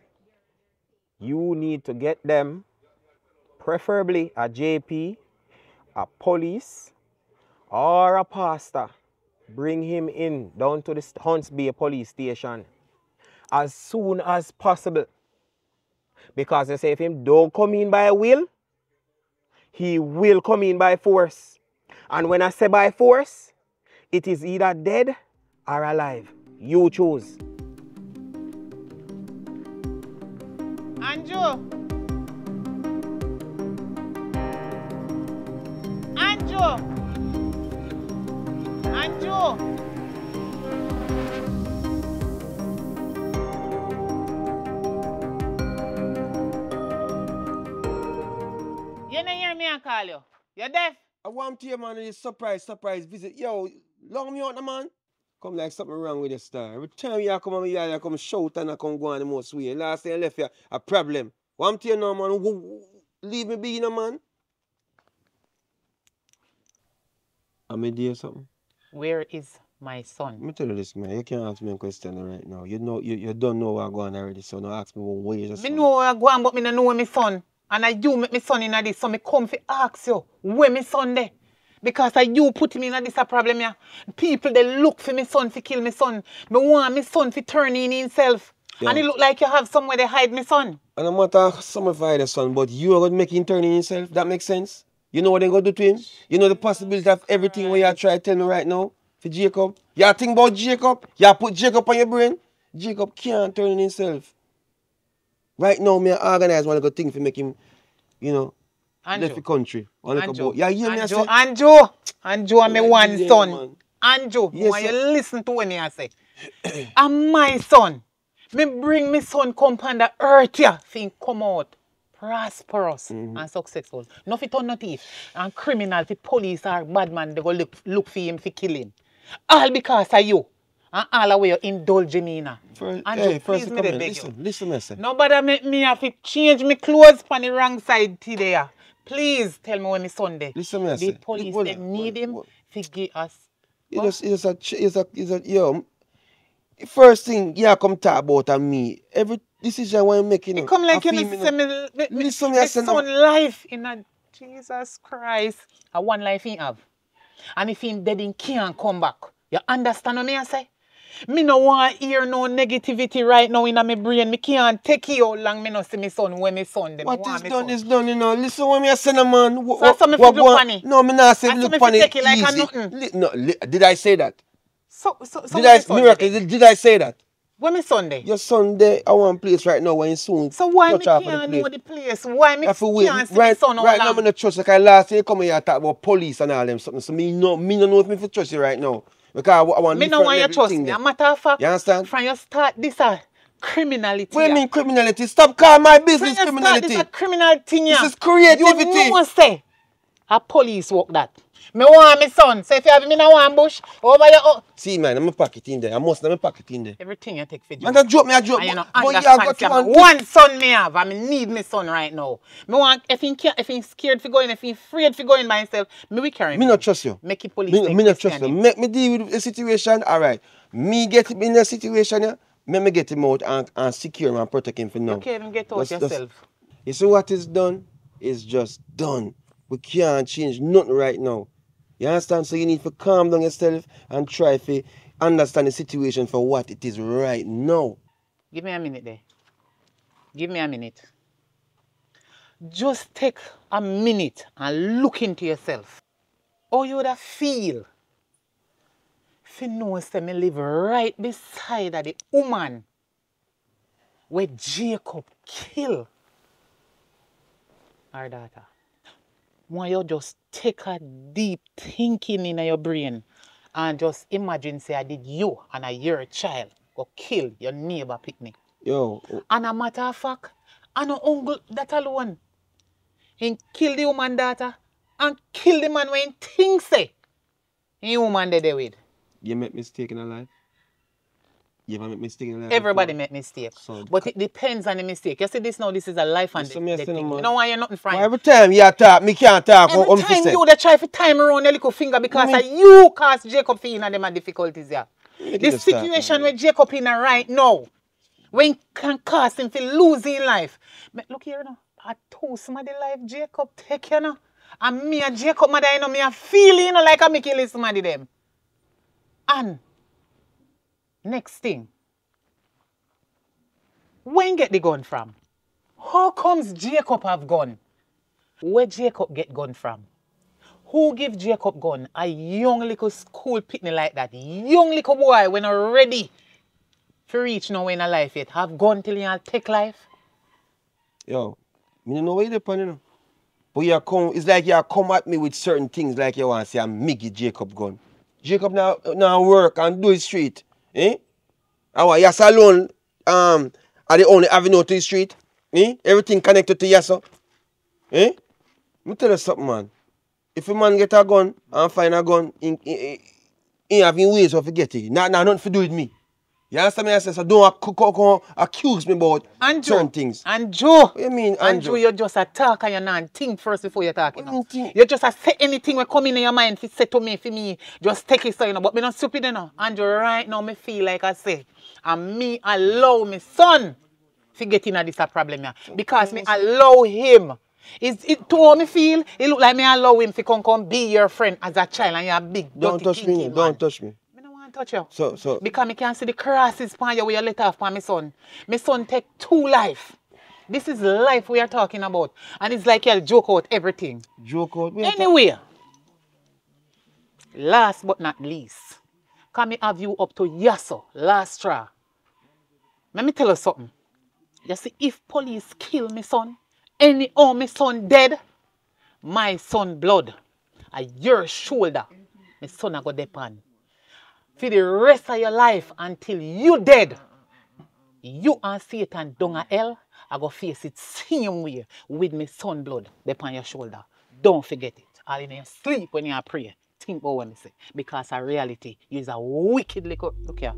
you need to get them, preferably a JP, a police, or a pastor. Bring him in down to the Hunts Bay police station as soon as possible. Because they say if him don't come in by will, he will come in by force. And when I say by force, it is either dead or alive. You choose. Andrew! Andrew! Andrew! You don't hear me I call you? You deaf? I want to hear, man, this surprise, surprise visit. Yo, long me out, the man. Come like something wrong with your star. Every time you come on me, you come shout and I come go on the most way. Last time I left you, a problem. Want to hear now, man. Leave me be, you know, man. I'm a dear something. Where is my son? Let me tell you this, man. You can't ask me a question right now. You know, you, you don't know what going on already, so don't ask me where is your Me son. know where I go on, but me no know where my son. And I you make my son in this, so me come fi ask you where my son there. Because I you put him in this a problem here. People they look for my son to kill my son. Me want my son to turn in himself. Yeah. And it look like you have somewhere they hide my son. And no matter some of the son, but you are going to make him turn in himself. That makes sense? You know what they're going to do to him? You know the possibility of everything what you try to tell me right now for Jacob? You think about Jacob? You put Jacob on your brain? Jacob can't turn in himself. Right now, me organize one good thing to make him, you know, Andrew. left the country. One little Andrew. boy. Yeah, hear me I Andrew. say? Andrew. Andrew, I'm my Right one there, son. man. Andrew, Yes, why you listen to what me I say? <clears throat> I'm my son. Me bring my son come on the earth here. Think come out prosperous Mm-hmm. and successful. Nothing turn no thief and criminal, the police or bad man, they go look, look for him to kill him. All because of you. And all the way you indulge me in. First, Andrew, hey, please me beg Listen, you. listen, me. Nobody make me have to change my clothes on the wrong side today. Please tell me when son there. Listen, me I The police they need him to give us. It's just, it's just a, it's a, it's a, yo. First thing, yeah, come talk about and me. Every decision when I'm making, It come like I you know, no- me, me, me, Listen, me my I say no- son life in a Jesus Christ. A one life he have. And if he dead, he can't come back. You understand what me I say? Me no want hear no negativity right now in my brain. Me can't take it how long me no see my son when my son them. What is me done son. is done, you know. Listen when me I say, no, man. Wha- So wha- so me what look funny? No, me not say look funny take it like a easy. nothing? Li- no, did I say that? So, so, so Did I, miracle, did, did I say that? When my Sunday? Your Sunday I want place right now when he soon So why me can't the know place. the place? Why me You to wait. can't see Right, my son right now. I'm not trust. Like I last year, come here talk about police and all them something. So me no, me no know if me for trust you right now because I, I want Me no want you trust me. A matter of fact, You understand? from your start this a criminality. What do you mean criminality? Stop calling my business start uh, criminality. this a criminal thing. This is creativity. You know say a police work that. Me want my son. So if you have me in a one bush over your oh, See, man, I'm a pocket in there. I must have a pocket in there. everything you take for Man, joke. that joke me a joke. And you know, but you have got to one. one son me have, I me need my son right now. Me want if he can't, if he scared for going, if he afraid for going by himself, me we carry him. Me not trust you. Make it police. Me, me not trust you. Make me deal with the situation. All right. Me get him in a situation. Yeah. Make me get him out and, and secure him and protect him for now. You can't even get out That's- that's- yourself. You see what is done is just done. We can't change nothing right now. You understand? So you need to calm down yourself and try to understand the situation for what it is right now. Give me a minute there. Give me a minute. Just take a minute and look into yourself. How you would feel if you know say me live right beside the woman where Jacob kill our daughter. Why you just take a deep thinking in your brain and just imagine say I did you and a your child go kill your neighbor picnic. Yo, oh. And a matter of fact, and no uncle that alone. He kill the woman daughter and kill the man when he think say. He woman there with. you make mistake in a life. You ever make mistake in life? Everybody before? make mistake. So, But it depends on the mistake. You see this now, this is a life and Listen, death thing. more. You don't want you nothing from every time you talk, me can't talk. Every um, time you they try to time around your little finger because Me- of you cause Jacob in and them a difficulties yeah. The situation man. where Jacob in right now, when can cause him to lose his life. Me- Look here now, I told somebody life Jacob take you know. And me and Jacob mother you know me a feel you know like I make kill somebody them. And next thing, when get the gun from? How comes Jacob have gun? Where Jacob get gun from? Who give Jacob gun? A young little school pitney like that. Young little boy when already ready for reach now in a life yet. Have gun till you take life. Yo, me don't know where you depend, you know. But you come, it's like you come at me with certain things like you want to say I'm Miggy Jacob gun. Jacob now now work and do his street. Eh? Our Yas alone um are the only avenue to the street. Eh? Everything connected to Yasa. Eh? Me tell you something, man. If a man get a gun and find a gun, in, in, in, in having ways of get it. Not, not nothing to do with me. You understand me? I say, so don't ac- co- co- accuse me about Andrew. certain things. And Joe. What you mean, Andrew, Andrew? you just a talk and you not think first before you talk. You, know. you you just a say anything will come in your mind fi say to me, for me. Just take it so you know. But me not stupid you know. Andrew, right now me feel like I say, and me allow me son to get in a this problem here. Because me allow him. Is it to me feel? It look like me allow him to come come be your friend as a child and you're a big Don't touch me. Don't touch me. Touch you. So, so Because me can see the crosses upon you where you let off upon my son. My son take two life. This is life we are talking about. And it's like you joke out everything. joke out. Anyway, last but not least, can me have you up to Yasso, last straw. Let me tell you something. You see, if police kill my son, any or my son dead, my son blood, at your shoulder, my son a go depend. For the rest of your life until you dead, you and Satan down a hell, I go face it same way with my son blood upon your shoulder. Don't forget it. All in your sleep when you are pray. Think about what I say. Because a reality you is a wicked little look here.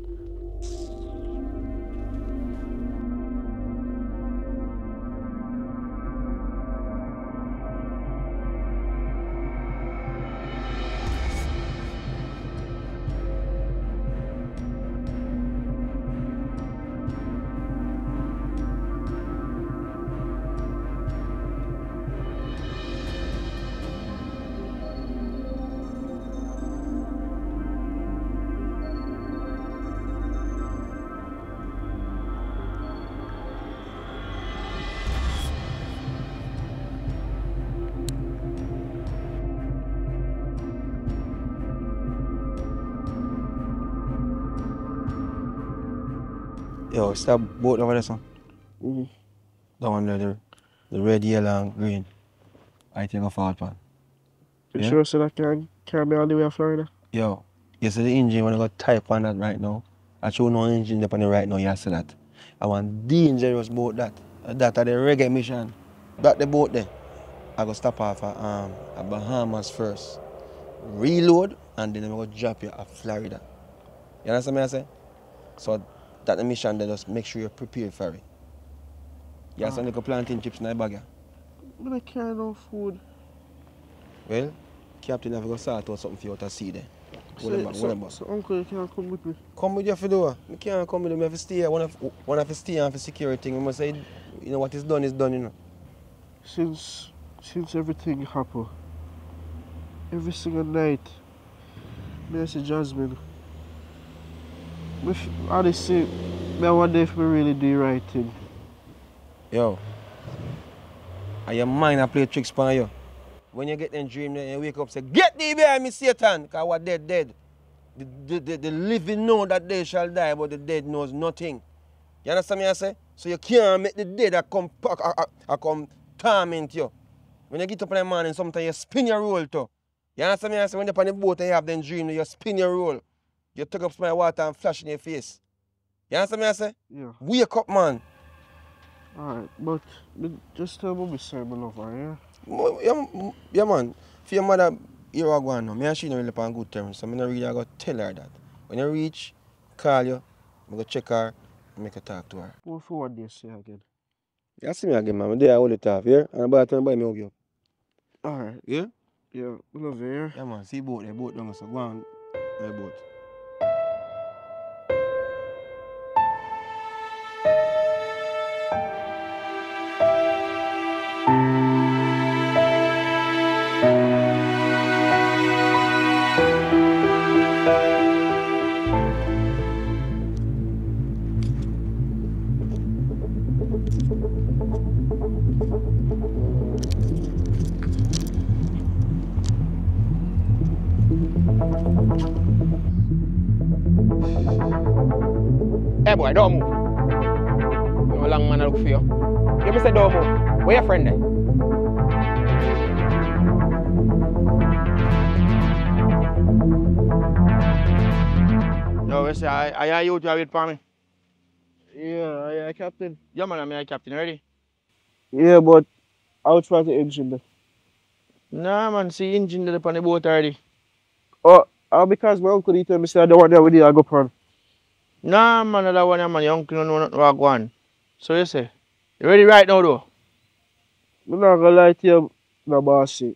Yo, it's that boat over there, son. Mhm. That one there, the, the red, yellow, and green. I think I forward pan. You Yeah. sure so that can carry me all the way to Florida? Yo, you see the engine when I got type on that right now. I show no engine up on it right now, you see that. I want dangerous boat that. That are the reggae mission. That the boat there. I go stop off at um at Bahamas first. Reload and then I go drop you at Florida. You understand me I say? So that the mission they just make sure you're prepared for it. You have ah. some little plantain chips in the bag. yeah? I carry no food. Well, Captain have to go sort out something for you to see there. Hold them So, so, them so uncle, you can't come with me. Come with your Fedora. Ah. I can't come with them. I have to stay here. One have, one have to stay and for security. We must say, you know, what is done is done, you know. Since since everything happened, every single night, me say Jasmine. F- honestly, I wonder if we really do right thing. Yo. And your mind a play tricks on you. When you get them dream, then you wake up say, Get thee behind me, Satan, because what dead, dead. The, the, the, the living know that they shall die, but the dead knows nothing. You understand me I say? So you can't make the dead a come, a, a, a come torment you. When you get up in the morning, sometimes you spin your roll too. You understand me I say? When you're on the boat and you have them dream, you spin your roll. You took up my water and flash in your face. You understand me I say? Yeah. Wake up, man. Alright, but just tell me say me love her, yeah? Mo- Yeah, m- yeah, man. For your mother, you're going now. Me and she not really on good terms, so me not really going to tell her that. When you reach, call you, I go check her and make a talk to her. What for what they say again? You see me again, man. I'm there, I hold it off, here. And about time, buy me hug you up. Alright. Yeah? Yeah, we love you here. Yeah, man. See boat, they boat down, so go on. My boat. Hey boy, don't move. No long man I look for you. You me say don't move. are your friend? Yo, we say, I, I, you to wait for me. Yeah, yeah, Captain. Yeah, man, I'm your captain Ready? Yeah, but I'll try to engine them. Nah, man, see engine there on the boat already. Oh, uh, because my uncle he tell me say I don't want that with you, I go on. Nah, man, that one, man, your uncle don't know nothing what go on. So you say, you ready right now, though? I'm not gonna lie to you, my bossy.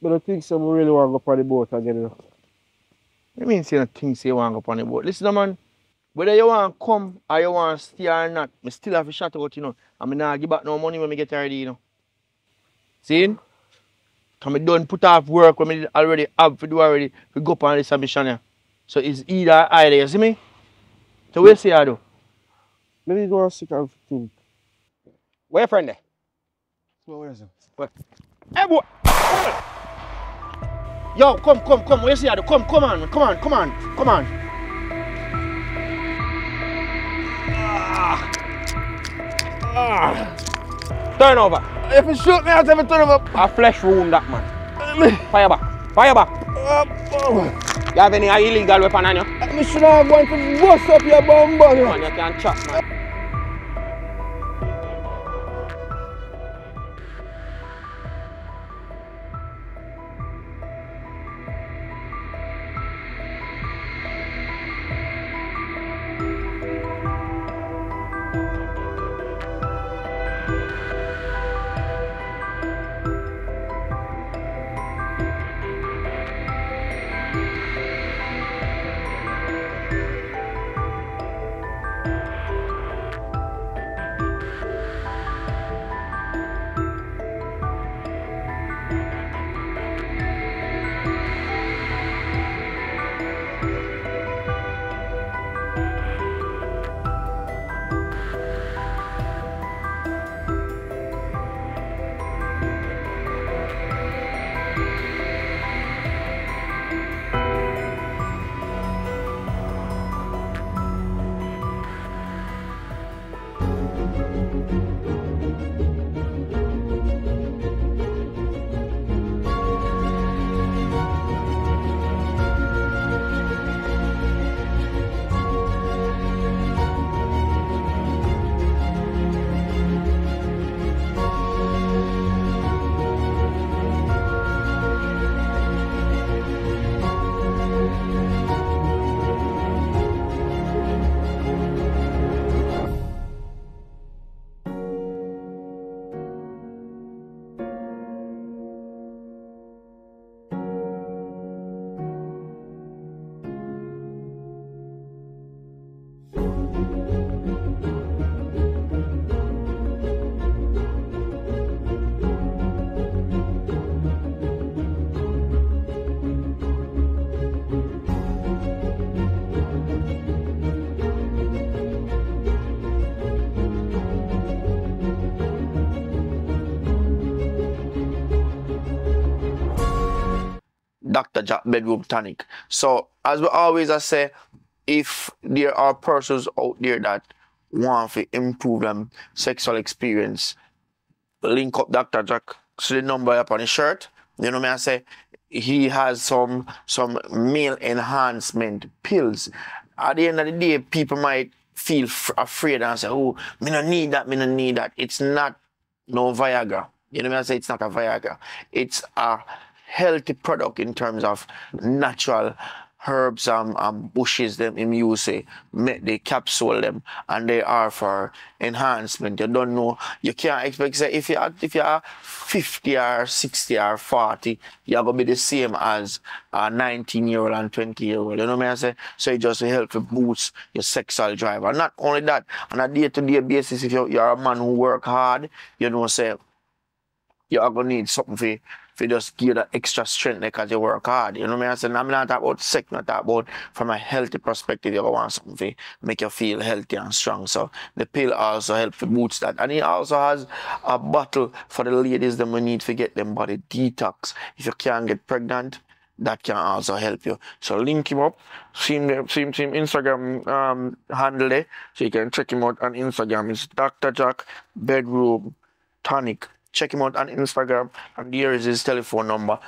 But I think some really want to go on the boat again. You know. You mean say nothing say you want to go on the boat? Listen, man, whether you want to come or you want to stay or not, me still have to shut out, you know. And me not give back no money when me get ready, you know. See? Cause me done put off work when me already have to do already to go up on this mission here. So it's either or either, you see me? So we say I do. Maybe go and sit and think. Where your friend there? So, what? Hey boy! Yo, come, come, come. Where you see I do? Come, come on, come on, come on, come on. Ah. Ah. Turn over. If you shoot me, I'll have to turn over. A flesh wound that man. <laughs> Fire back. Fire back. Uh, oh. You have any illegal weapon on you? I should have gone to bust up your bum bum. Man, you can chop man. Dr. Bedroom Tonic. So, as we always I say, if there are persons out there that want to improve them sexual experience, link up Dr. Jack. So the number up on his shirt. You know me I say he has some some male enhancement pills. At the end of the day, people might feel afraid and say, "Oh, me no need that. Me no need that." It's not no Viagra. You know me I say it's not a Viagra. It's a healthy product in terms of natural herbs and, and bushes them him use say make the capsule them and they are for enhancement. You don't know you can't expect say if you are if you are 50 or 60 or 40, you're gonna be the same as a 19 year old and 20 year old. You know what I say? So it just will help to boost your sexual drive. And not only that, on a day-to-day basis, if you're, you're a man who work hard, you know say you're gonna need something for for just give that extra strength because you work hard. You know what I mean? I'm not talking about sick, not talking about from a healthy perspective, you want something make you feel healthy and strong. So the pill also helps to boost that. And it also has a bottle for the ladies that we need to get them body detox. If you can't get pregnant, that can also help you. So link him up, see him, see him, see him Instagram um, handle there, so you can check him out on Instagram. It's Dr. Jack Bedroom Tonic. Check him out on Instagram, and here is his telephone number.